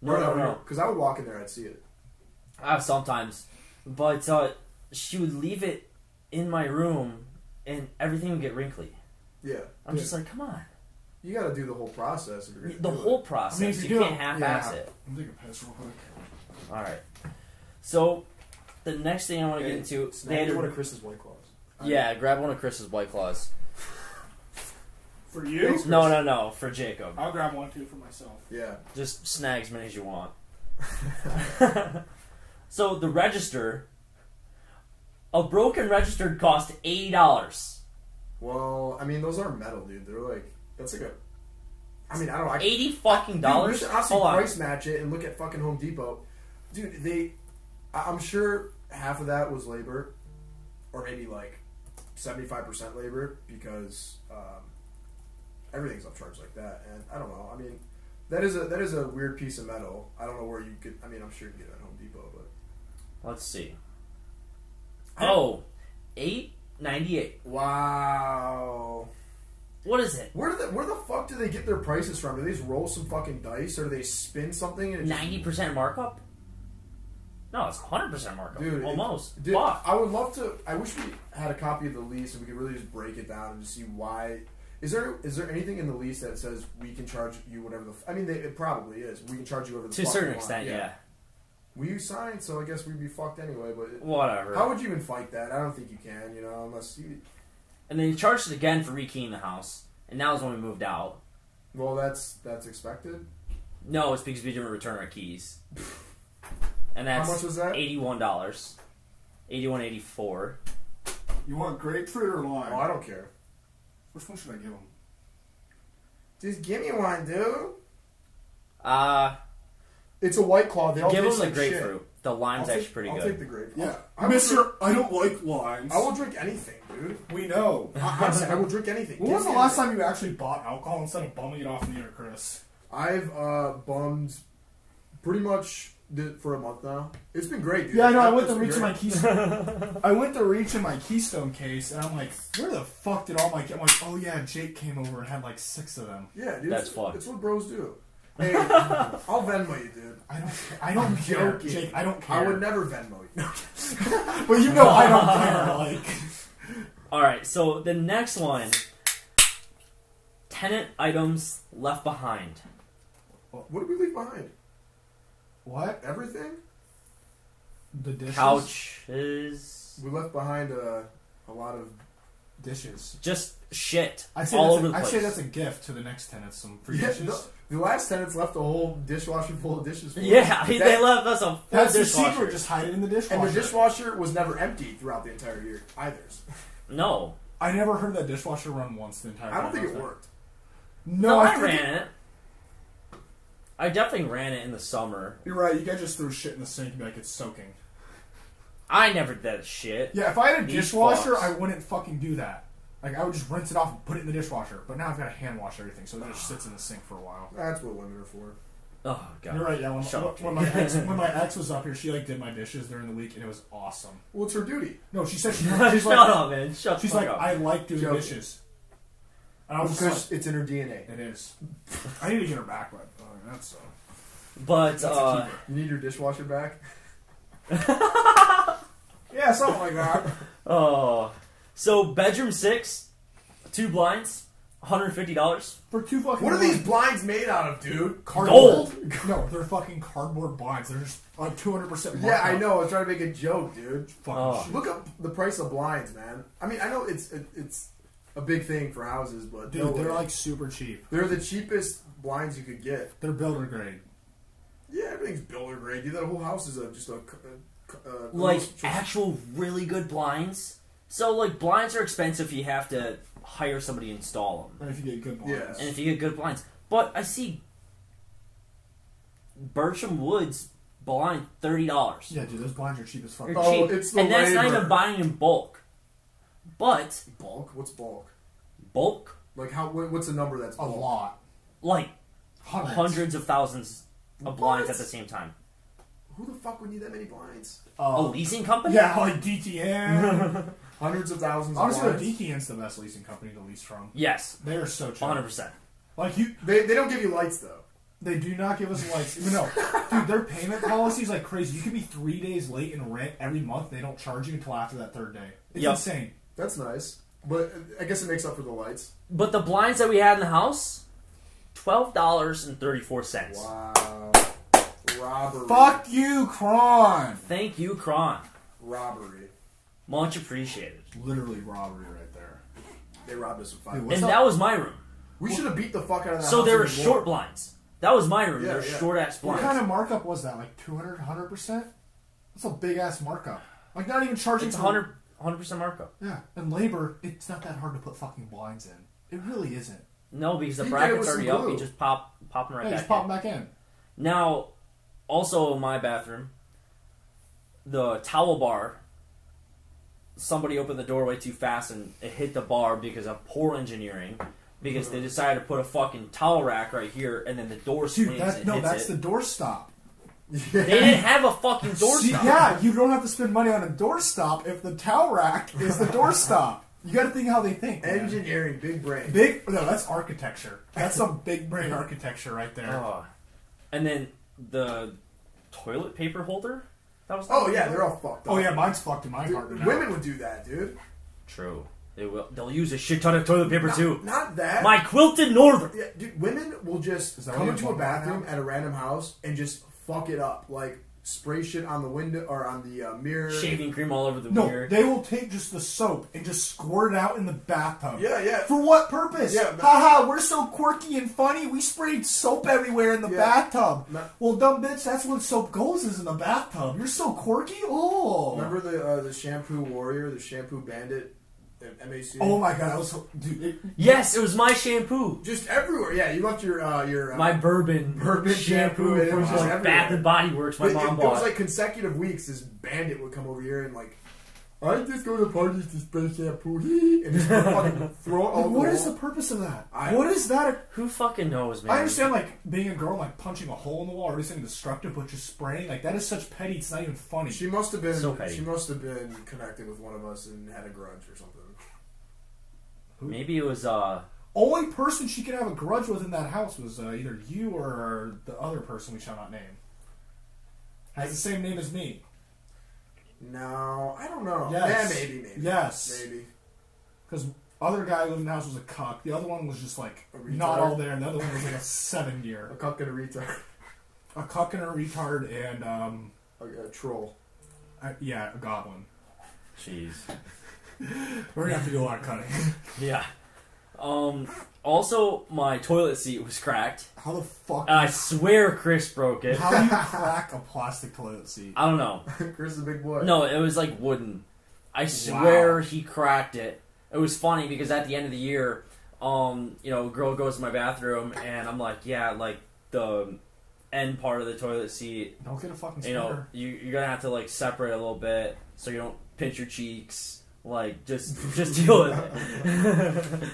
Speaker 7: no no no.
Speaker 8: Because I would walk in there, I'd see it.
Speaker 7: Uh, sometimes, but uh, she would leave it in my room and everything would get wrinkly.
Speaker 8: Yeah.
Speaker 7: I'm just like, come on,
Speaker 8: You got to do the whole process. If you're gonna
Speaker 7: the whole
Speaker 8: It.
Speaker 7: process.
Speaker 9: I mean, if
Speaker 7: you
Speaker 9: you're
Speaker 7: can't half-ass
Speaker 9: yeah.
Speaker 7: it.
Speaker 9: I'm taking a piss real quick.
Speaker 7: All right. So the next thing I want to get into, they had
Speaker 8: me one of Chris's white claws.
Speaker 7: yeah, grab one of Chris's white claws.
Speaker 9: For you?
Speaker 7: No, no, no, for Jacob.
Speaker 9: I'll grab one too for myself.
Speaker 8: Yeah.
Speaker 7: Just snag as many as you want. (laughs) (laughs) so the register, a broken register cost eighty dollars.
Speaker 8: Well, I mean, those are metal, dude. They're like that's like a. I mean, I don't know. I,
Speaker 7: Eighty fucking
Speaker 8: Dude,
Speaker 7: dollars.
Speaker 8: we should honestly
Speaker 7: Hold on.
Speaker 8: price match it and look at fucking Home Depot, dude. They, I- I'm sure half of that was labor, or maybe like seventy five percent labor because um, everything's upcharged like that. And I don't know. I mean, that is a that is a weird piece of metal. I don't know where you could. I mean, I'm sure you can get it at Home Depot, but
Speaker 7: Let's see. Oh, eight ninety eight.
Speaker 8: wow.
Speaker 7: What is it?
Speaker 8: Where do they, where the fuck do they get their prices from? Do they just roll some fucking dice, or do they spin something and
Speaker 7: Ninety percent markup? No, it's hundred percent markup.
Speaker 8: Dude, it-
Speaker 7: almost.
Speaker 8: Dude,
Speaker 7: Fuck.
Speaker 8: I would love to. I wish we had a copy of the lease and we could really just break it down and just see why. Is there is there anything in the lease that says we can charge you whatever the? f- I mean, they, it probably is. We can charge you whatever the.
Speaker 7: to a
Speaker 8: fuck
Speaker 7: certain
Speaker 8: we want.
Speaker 7: extent, yeah.
Speaker 8: We signed, so I guess we'd be fucked anyway. But
Speaker 7: Whatever.
Speaker 8: how would you even fight that? I don't think you can. You know, unless you.
Speaker 7: and then he charged it again for rekeying the house, and that was when we moved out.
Speaker 8: Well, that's that's expected.
Speaker 7: No, it's because we didn't return our keys. (laughs) And that's
Speaker 8: How much was that?
Speaker 7: Eighty-one dollars. Eighty-one eighty-four.
Speaker 9: You want grapefruit or
Speaker 8: Oh,
Speaker 9: lime?
Speaker 8: I don't care.
Speaker 9: Which one should I give him?
Speaker 8: Just give me one, dude.
Speaker 7: Uh,
Speaker 8: It's a white claw. They all
Speaker 7: give him
Speaker 8: taste
Speaker 7: the
Speaker 8: like
Speaker 7: grapefruit.
Speaker 8: shit.
Speaker 7: The lime's
Speaker 8: I'll
Speaker 7: actually
Speaker 8: take,
Speaker 7: pretty
Speaker 8: I'll
Speaker 7: good.
Speaker 8: take the grapefruit.
Speaker 9: Yeah,
Speaker 8: I will,
Speaker 9: Mister,
Speaker 8: drink,
Speaker 9: I don't like limes.
Speaker 8: I will drink anything, dude.
Speaker 9: We know.
Speaker 8: I, I'm saying I will drink anything.
Speaker 9: When was
Speaker 8: Give
Speaker 9: the
Speaker 8: me
Speaker 9: last
Speaker 8: anything.
Speaker 9: time you actually bought alcohol instead of bumming it off me or Chris?
Speaker 8: I've uh, bummed pretty much the, for a month now. It's been great, dude.
Speaker 9: Yeah, I know. I went to reach in my keystone. (laughs) I went to reach in my keystone case, and I'm like, "Where the fuck did all my?" I'm like, "Oh yeah, Jake came over and had like six of them."
Speaker 8: Yeah, dude.
Speaker 7: That's
Speaker 8: it's,
Speaker 7: fucked.
Speaker 8: It's what bros do. (laughs) Hey, I'll Venmo you, dude.
Speaker 9: I don't. I don't
Speaker 8: I'm
Speaker 9: care,
Speaker 8: joking.
Speaker 9: Jake. I don't care.
Speaker 8: I would never Venmo you. (laughs)
Speaker 9: But you know, I don't care. Like,
Speaker 7: All right, so the next one: tenant items left behind.
Speaker 8: what did we leave behind?
Speaker 9: What?
Speaker 8: Everything?
Speaker 9: The dishes.
Speaker 7: Couches.
Speaker 8: We left behind a, a lot of.
Speaker 9: Dishes.
Speaker 7: Just shit
Speaker 9: I'd say,
Speaker 7: all
Speaker 9: that's
Speaker 7: over
Speaker 9: a,
Speaker 7: the
Speaker 9: I'd
Speaker 7: place.
Speaker 9: say that's a gift to the next tenants. Some free
Speaker 8: Yeah,
Speaker 9: dishes.
Speaker 8: the, the last tenants left a whole dishwasher full of dishes. for us.
Speaker 7: yeah, they left us a full
Speaker 9: That's the
Speaker 7: dishwasher.
Speaker 9: secret. Just hide it in the dishwasher.
Speaker 8: And the dishwasher was never emptied throughout the entire year either.
Speaker 7: No,
Speaker 9: I never heard that dishwasher run once the entire.
Speaker 8: I don't
Speaker 9: time
Speaker 8: think
Speaker 9: was
Speaker 8: it
Speaker 9: there.
Speaker 8: worked.
Speaker 9: No,
Speaker 7: no, I,
Speaker 9: think
Speaker 7: ran it. I definitely ran it in the summer.
Speaker 9: You're right. You guys just threw shit in the sink and be like it's soaking.
Speaker 7: I never did that shit.
Speaker 9: Yeah, if I had a
Speaker 7: These
Speaker 9: dishwasher,
Speaker 7: fucks.
Speaker 9: I wouldn't fucking do that. Like I would just rinse it off and put it in the dishwasher. But now I've got to hand wash everything, so it just sits in the sink for a while.
Speaker 8: That's what women are for.
Speaker 7: Oh god.
Speaker 9: You're right. Yeah, when,
Speaker 7: Shut up,
Speaker 9: when my ex when my (laughs) ex was up here, she like did my dishes during the week, and it was awesome.
Speaker 8: Well, it's her duty.
Speaker 9: No, she said she, (laughs)
Speaker 7: Shut
Speaker 9: she's like
Speaker 7: up, man. Shut
Speaker 9: she's
Speaker 7: fuck
Speaker 9: like
Speaker 7: up.
Speaker 9: I like doing
Speaker 8: Joking.
Speaker 9: dishes. And I was just
Speaker 8: Because
Speaker 9: like,
Speaker 8: it's in her DNA.
Speaker 9: it is. I need to get her back, but uh, that's uh,
Speaker 7: but
Speaker 9: that's
Speaker 7: uh.
Speaker 8: You need your dishwasher back? (laughs) yeah, something like that. (laughs)
Speaker 7: oh, so bedroom six, two blinds, hundred fifty dollars.
Speaker 9: for two fucking.
Speaker 8: What are
Speaker 9: blinds-
Speaker 8: these blinds made out of, dude?
Speaker 9: Cardboard. No, they're fucking cardboard blinds. They're just like two hundred percent.
Speaker 8: Yeah, I know. I was trying to make a joke, dude.
Speaker 9: Fucking
Speaker 7: Oh.
Speaker 9: shit.
Speaker 8: Look up the price of blinds, man. I mean, I know it's it, it's a big thing for houses, but
Speaker 9: Dude,
Speaker 8: no
Speaker 9: they're
Speaker 8: way.
Speaker 9: like super cheap.
Speaker 8: they're the cheapest blinds you could get.
Speaker 9: They're builder grade.
Speaker 8: Yeah, everything's builder grade. Dude, that whole house is a, just a uh,
Speaker 7: Like actual really good blinds. So like blinds are expensive. You have to hire somebody to install them.
Speaker 9: And if you get good blinds.
Speaker 8: Yes.
Speaker 7: And if you get good blinds, but I see Burcham Woods blind thirty dollars,
Speaker 9: Yeah, dude, those blinds are cheap as fuck.
Speaker 7: They're
Speaker 8: Oh,
Speaker 7: cheap,
Speaker 8: it's the
Speaker 7: and that's not
Speaker 8: labor.
Speaker 7: even buying in bulk. But
Speaker 8: bulk. What's bulk?
Speaker 7: bulk,
Speaker 8: Like how? What's a number that's
Speaker 9: A
Speaker 8: bulk?
Speaker 9: lot.
Speaker 7: like
Speaker 9: Hundreds.
Speaker 7: hundreds of thousands of blinds
Speaker 8: What?
Speaker 7: at the same time.
Speaker 8: Who the fuck would need that many blinds?
Speaker 7: A
Speaker 9: Uh,
Speaker 7: leasing company?
Speaker 9: yeah, like DTN. (laughs)
Speaker 8: Hundreds of thousands.
Speaker 9: Honestly,
Speaker 8: of
Speaker 9: though,
Speaker 8: blinds.
Speaker 9: DTN's the best leasing company to lease from.
Speaker 7: Yes,
Speaker 9: They are so cheap.
Speaker 7: one hundred percent.
Speaker 9: Like you,
Speaker 8: They, they don't give you lights though.
Speaker 9: they do not give us lights. Even no, dude, their payment policy is like crazy. You could be three days late in rent every month. They don't charge you until after that third day. It's
Speaker 7: Yep.
Speaker 9: insane.
Speaker 8: That's nice, but I guess it makes up for the lights.
Speaker 7: But the blinds that we had in the house, twelve dollars and thirty four cents.
Speaker 8: Wow, robbery.
Speaker 9: Fuck you, Kron.
Speaker 7: Thank you, Kron.
Speaker 8: robbery.
Speaker 7: Much appreciated.
Speaker 9: Literally robbery right there.
Speaker 8: They robbed us of five.
Speaker 9: Dude,
Speaker 8: bucks.
Speaker 7: And that was my room.
Speaker 8: we should have beat the fuck out of that.
Speaker 7: So
Speaker 8: house
Speaker 7: there were short
Speaker 8: more.
Speaker 7: blinds. That was my room.
Speaker 8: Yeah,
Speaker 7: there were
Speaker 8: yeah.
Speaker 7: short ass blinds.
Speaker 9: What kind of markup was that? Like 200, 100%? That's a big ass markup. Like not even charging
Speaker 7: It's
Speaker 9: for
Speaker 7: 100 percent markup.
Speaker 9: Yeah, and labor, it's not that hard to put fucking blinds in. It really isn't.
Speaker 7: No, because the
Speaker 8: You did it
Speaker 7: bracket's
Speaker 8: with some
Speaker 7: already up.
Speaker 8: glue.
Speaker 7: You just pop pop them right
Speaker 9: Yeah,
Speaker 7: back.
Speaker 9: just pop
Speaker 7: in.
Speaker 9: them back in.
Speaker 7: Now, also in my bathroom, the towel bar. Somebody opened the door way too fast and it hit the bar because of poor engineering. Because they decided to put a fucking towel rack right here, and then the door swings
Speaker 9: Dude, that's
Speaker 7: and
Speaker 9: no,
Speaker 7: hits
Speaker 9: that's
Speaker 7: it.
Speaker 9: the door stop.
Speaker 7: They didn't have a fucking (laughs) doorstop.
Speaker 9: See, yeah, you don't have to spend money on a doorstop if the towel rack is the doorstop. You got to think how they think. man.
Speaker 8: Engineering, big brain.
Speaker 9: Big no, that's architecture. That's some big brain architecture right there.
Speaker 7: Oh. And then the toilet paper holder. That was.
Speaker 8: Oh yeah, they're all fucked oh, up.
Speaker 9: Oh yeah, mine's fucked in my
Speaker 8: Dude,
Speaker 9: apartment. now.
Speaker 8: women would do that, dude.
Speaker 7: true. They will. They'll use a shit ton of toilet paper too.
Speaker 8: Not that.
Speaker 7: My quilted northern.
Speaker 8: Yeah, dude, women will just come into a
Speaker 9: have one right
Speaker 8: bathroom
Speaker 9: now?
Speaker 8: at a random house and just fuck it up. Like spray shit on the window or on the uh, mirror.
Speaker 7: Shaving cream all over the
Speaker 9: No,
Speaker 7: mirror.
Speaker 9: they will take just the soap and just squirt it out in the bathtub.
Speaker 8: Yeah, yeah.
Speaker 9: For what purpose?
Speaker 8: Yeah, but-
Speaker 9: Haha, we're so quirky and funny. We sprayed soap everywhere in the
Speaker 8: Yeah.
Speaker 9: bathtub.
Speaker 8: No.
Speaker 9: Well, dumb bitch, that's what soap goes is in the bathtub. You're so quirky. Oh.
Speaker 8: Remember the uh, the shampoo warrior, the shampoo bandit, at MAC?
Speaker 9: Oh my god, I was dude. It,
Speaker 7: yes, it was my shampoo.
Speaker 8: Just everywhere. Yeah, you left your uh, your uh,
Speaker 7: My bourbon,
Speaker 8: Bourbon shampoo, and it
Speaker 7: from
Speaker 8: was just
Speaker 7: like
Speaker 8: everywhere.
Speaker 7: Bath and Body Works. My
Speaker 8: It, it-
Speaker 7: mom
Speaker 8: it
Speaker 7: bought.
Speaker 8: was like consecutive weeks. This bandit would come over here and like, I just go to parties to spray shampoo, (laughs) and just fucking throw it all over
Speaker 9: what
Speaker 8: the
Speaker 9: is the
Speaker 8: wall.
Speaker 9: purpose of that?
Speaker 8: I-
Speaker 9: what is that?
Speaker 7: Who fucking knows, man?
Speaker 9: I understand like being a girl, like punching a hole in the wall or something destructive, but just spraying like that is such petty. It's not even funny.
Speaker 8: She must have been.
Speaker 7: So petty.
Speaker 8: she must have been connected with one of us and had a grudge or something.
Speaker 7: Maybe it was. uh
Speaker 9: Only person she could have a grudge with in that house was uh, either you or the other person we shall not name. Has the same name as me.
Speaker 8: No, I don't know.
Speaker 9: Yes.
Speaker 8: Yeah, maybe, maybe.
Speaker 9: Yes.
Speaker 8: maybe.
Speaker 9: Because other guy who lived in the house was a cuck. The other one was just like not all there, and the other one was like a (laughs) seven year.
Speaker 8: A
Speaker 9: year.
Speaker 8: cuck and a retard,
Speaker 9: A cuck and a retard, and um,
Speaker 8: a, a troll.
Speaker 9: uh, yeah, a goblin.
Speaker 7: Jeez. (laughs)
Speaker 9: We're gonna have to do a lot of cutting. (laughs)
Speaker 7: Yeah. Um. Also, my toilet seat was cracked.
Speaker 9: How the fuck?
Speaker 7: And I swear Chris broke it.
Speaker 9: How do you (laughs) crack a plastic toilet seat?
Speaker 7: I don't know.
Speaker 8: Chris is a big boy.
Speaker 7: No, it was like wooden. I swear he cracked it. It was funny because at the end of the year, um, you know, a girl goes to my bathroom and I'm like, yeah, like the end part of the toilet seat,
Speaker 9: Don't get a fucking
Speaker 7: you know,
Speaker 9: sweater.
Speaker 7: you you're gonna have to like separate a little bit so you don't pinch your cheeks. Like just just deal with it.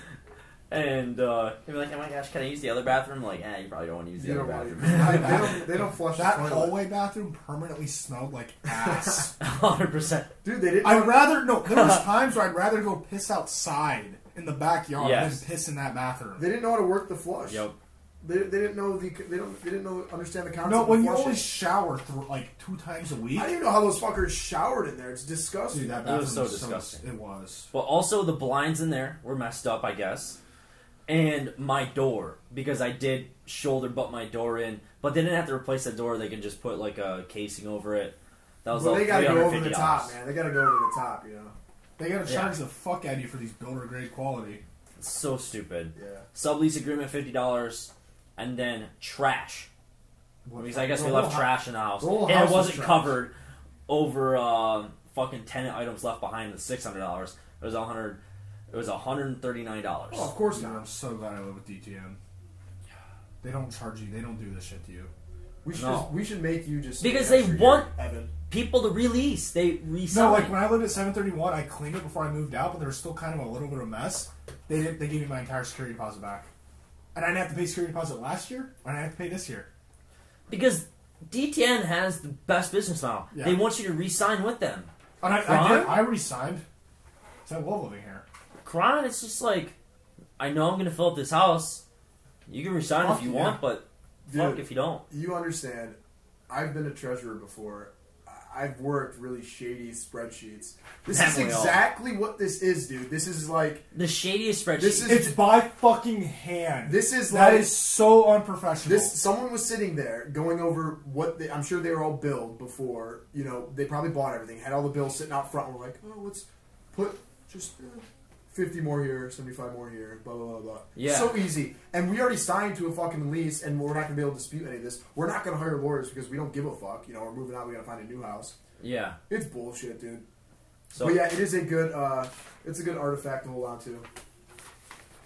Speaker 7: and uh, you're like, oh my gosh, can I use the other bathroom? Like, eh, you probably don't want to use the
Speaker 8: You
Speaker 7: other
Speaker 8: don't want
Speaker 7: bathroom. (laughs)
Speaker 8: they, don't, they don't flush
Speaker 9: That
Speaker 8: the toilet.
Speaker 9: hallway bathroom permanently smelled like ass. (laughs)
Speaker 7: Hundred percent.
Speaker 8: Dude, they didn't.
Speaker 9: I'd rather no. There was (laughs) times where I'd rather go piss outside in the backyard
Speaker 7: Yes.
Speaker 9: than piss in that bathroom.
Speaker 8: They didn't know how to work the flush.
Speaker 7: Yep.
Speaker 8: They, they didn't know the they don't they didn't know understand the concept.
Speaker 9: No,
Speaker 8: of
Speaker 9: when you
Speaker 8: flushing.
Speaker 9: always shower through like two times a week.
Speaker 8: I don't even know how those fuckers showered in there. It's disgusting.
Speaker 9: Dude, that
Speaker 7: It was
Speaker 9: bathroom
Speaker 7: so disgusting.
Speaker 9: it was.
Speaker 7: Well, also the blinds in there were messed up, I guess, and my door because I did shoulder butt my door in, but they didn't have to replace the door. They can just put like a casing over it. That was
Speaker 8: Well,
Speaker 7: all
Speaker 8: they gotta go over the
Speaker 7: $350.
Speaker 8: top, man. They gotta go over the top, you know.
Speaker 9: They gotta
Speaker 7: Yeah.
Speaker 9: charge the fuck out of you for these builder grade quality.
Speaker 7: It's so stupid.
Speaker 8: Yeah.
Speaker 7: Sublease agreement fifty dollars, and then trash. Because I guess we left trash in the house,
Speaker 8: the
Speaker 7: and
Speaker 8: house
Speaker 7: it
Speaker 8: was
Speaker 7: wasn't
Speaker 8: trash.
Speaker 7: covered over uh, fucking tenant items left behind. The six hundred dollars. It was a hundred. It was hundred and thirty nine dollars.
Speaker 8: Oh, of course
Speaker 9: Dude, I'm so glad I live with DTN. They don't charge you. They don't do this shit to you.
Speaker 8: We should
Speaker 7: No.
Speaker 8: just, we should make you just
Speaker 7: Because they want-
Speaker 8: Evan.
Speaker 7: People to release. They resign.
Speaker 9: No, like when I lived at 731, I cleaned it before I moved out, but there was still kind of a little bit of a mess. They did, they gave me my entire security deposit back, and I didn't have to pay security deposit last year. And I didn't have to pay this year.
Speaker 7: Because DTN has the best business model.
Speaker 9: Yeah.
Speaker 7: They want you to re-sign with them.
Speaker 9: And I, I
Speaker 7: Ron?
Speaker 9: did. I resigned. 'Cause I love living here.
Speaker 7: Kron, it's just like, I know I'm going to fill up this house. You can resign
Speaker 9: Fuck
Speaker 7: if you
Speaker 9: yeah.
Speaker 7: want, but fuck
Speaker 8: Dude.
Speaker 7: if you don't.
Speaker 8: You understand? I've been a treasurer before. I- I've worked really shady spreadsheets. This is
Speaker 7: Haven't all?
Speaker 8: exactly what this is, dude. This is like
Speaker 7: The shadiest spreadsheet.
Speaker 8: This is-
Speaker 9: It's by fucking hand.
Speaker 8: this is
Speaker 9: that
Speaker 8: like
Speaker 9: is so unprofessional.
Speaker 8: This someone was sitting there going over what they, I'm sure they were all billed before. You know, they probably bought everything, had all the bills sitting out front. And We're like, oh, let's put just uh, 50 more here, 75 more here, blah blah blah blah.
Speaker 7: Yeah.
Speaker 8: so easy. And we already signed to a fucking lease, and we're not gonna be able to dispute any of this. We're not gonna hire lawyers because we don't give a fuck. You know, we're moving out. We gotta find a new house.
Speaker 7: yeah.
Speaker 8: It's bullshit, dude.
Speaker 7: So,
Speaker 8: but yeah, it is a good. uh It's a good artifact to hold on to.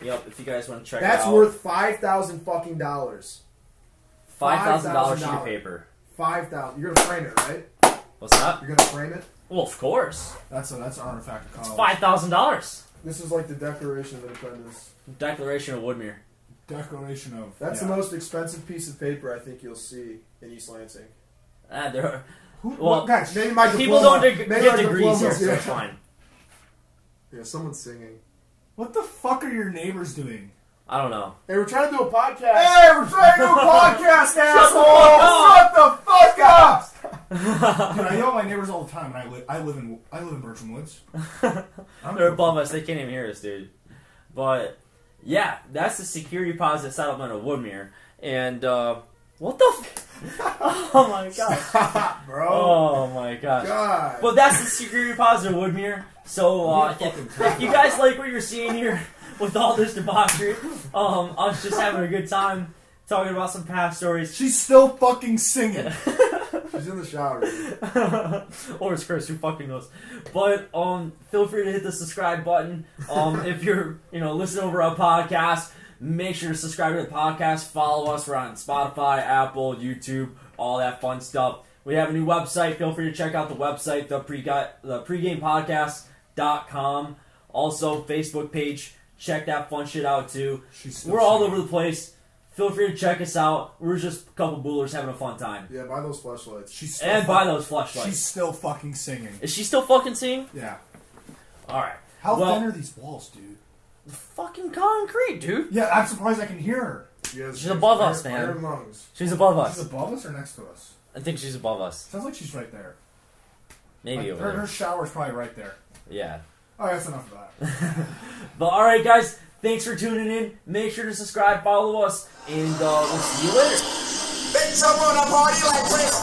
Speaker 7: yep, if you guys want to check
Speaker 8: That's
Speaker 7: it out.
Speaker 8: worth five thousand fucking dollars.
Speaker 7: $5,000 sheet of paper.
Speaker 8: Five thousand. You're gonna frame it, right?
Speaker 7: What's that?
Speaker 8: You're gonna frame it.
Speaker 7: Well, of course.
Speaker 9: that's a that's an artifact of
Speaker 7: It's $5,000.
Speaker 8: This is like the Declaration of Independence.
Speaker 7: Declaration of Woodmere.
Speaker 9: Declaration of.
Speaker 8: That's
Speaker 9: yeah.
Speaker 8: the most expensive piece of paper I think you'll see in East Lansing.
Speaker 7: Ah, there are,
Speaker 9: Who,
Speaker 7: Well,
Speaker 9: what, guys,
Speaker 8: Maybe my
Speaker 7: people
Speaker 8: diploma-
Speaker 7: don't deg-
Speaker 8: maybe
Speaker 7: get degrees here,
Speaker 8: diplomas,
Speaker 7: so
Speaker 8: yeah.
Speaker 7: it's fine.
Speaker 8: Yeah, someone's singing.
Speaker 9: what the fuck are your neighbors doing?
Speaker 7: I don't know.
Speaker 8: Hey, we're trying to do a podcast.
Speaker 9: Hey, we're trying to do a (laughs) podcast,
Speaker 7: Shut
Speaker 9: Shut the fuck up! Dude, I (laughs) yell at my neighbors all the time, and I live I live in I live in Burcham Woods.
Speaker 7: They're above us. They can't even hear us, dude. But yeah, that's the security deposit settlement of Woodmere. And uh, what the? F- (laughs) oh my god! (laughs)
Speaker 8: bro.
Speaker 7: Oh my gosh!
Speaker 8: God.
Speaker 7: But that's the security deposit of Woodmere. So uh, if, if you guys like what you're seeing here with all this debauchery, um, us just having a good time talking about some past stories.
Speaker 9: She's still fucking singing.
Speaker 8: She's in the shower. (laughs)
Speaker 7: or it's Chris, who fucking knows. But um, feel free to hit the subscribe button. Um, (laughs) if you're you know listening over a podcast, make sure to subscribe to the podcast. Follow us. We're on Spotify, Apple, YouTube, all that fun stuff. We have a new website. Feel free to check out the website, the pre the pregamepodcast.com. Also, Facebook page. Check that fun shit out too.
Speaker 9: She's
Speaker 7: We're all over the place. Feel free to check us out. We're just a couple boolers having a fun time.
Speaker 8: Yeah, buy those Fleshlights.
Speaker 9: She's still
Speaker 7: And buy
Speaker 9: fuck-
Speaker 7: those Fleshlights.
Speaker 9: She's still fucking singing.
Speaker 7: Is she still fucking singing?
Speaker 9: Yeah.
Speaker 7: All right.
Speaker 9: How
Speaker 7: Well-
Speaker 9: thin are these walls, dude?
Speaker 7: Fucking concrete, dude.
Speaker 9: Yeah, I'm surprised I can hear her.
Speaker 8: She has-
Speaker 7: She's above
Speaker 8: iron-
Speaker 7: us, man.
Speaker 8: Iron lungs.
Speaker 7: She's above us.
Speaker 9: She's
Speaker 7: us.
Speaker 9: above us or next to us?
Speaker 7: I think she's above us.
Speaker 9: Sounds like she's right there.
Speaker 7: Maybe
Speaker 9: Like,
Speaker 7: over
Speaker 9: her,
Speaker 7: there.
Speaker 9: her shower's probably right there.
Speaker 7: Yeah.
Speaker 9: Oh, that's enough of that. (laughs)
Speaker 7: But all right, guys. Thanks for tuning in. Make sure to subscribe, follow us, and uh, we'll see you later.
Speaker 2: Bitch, I wanna party like Prince.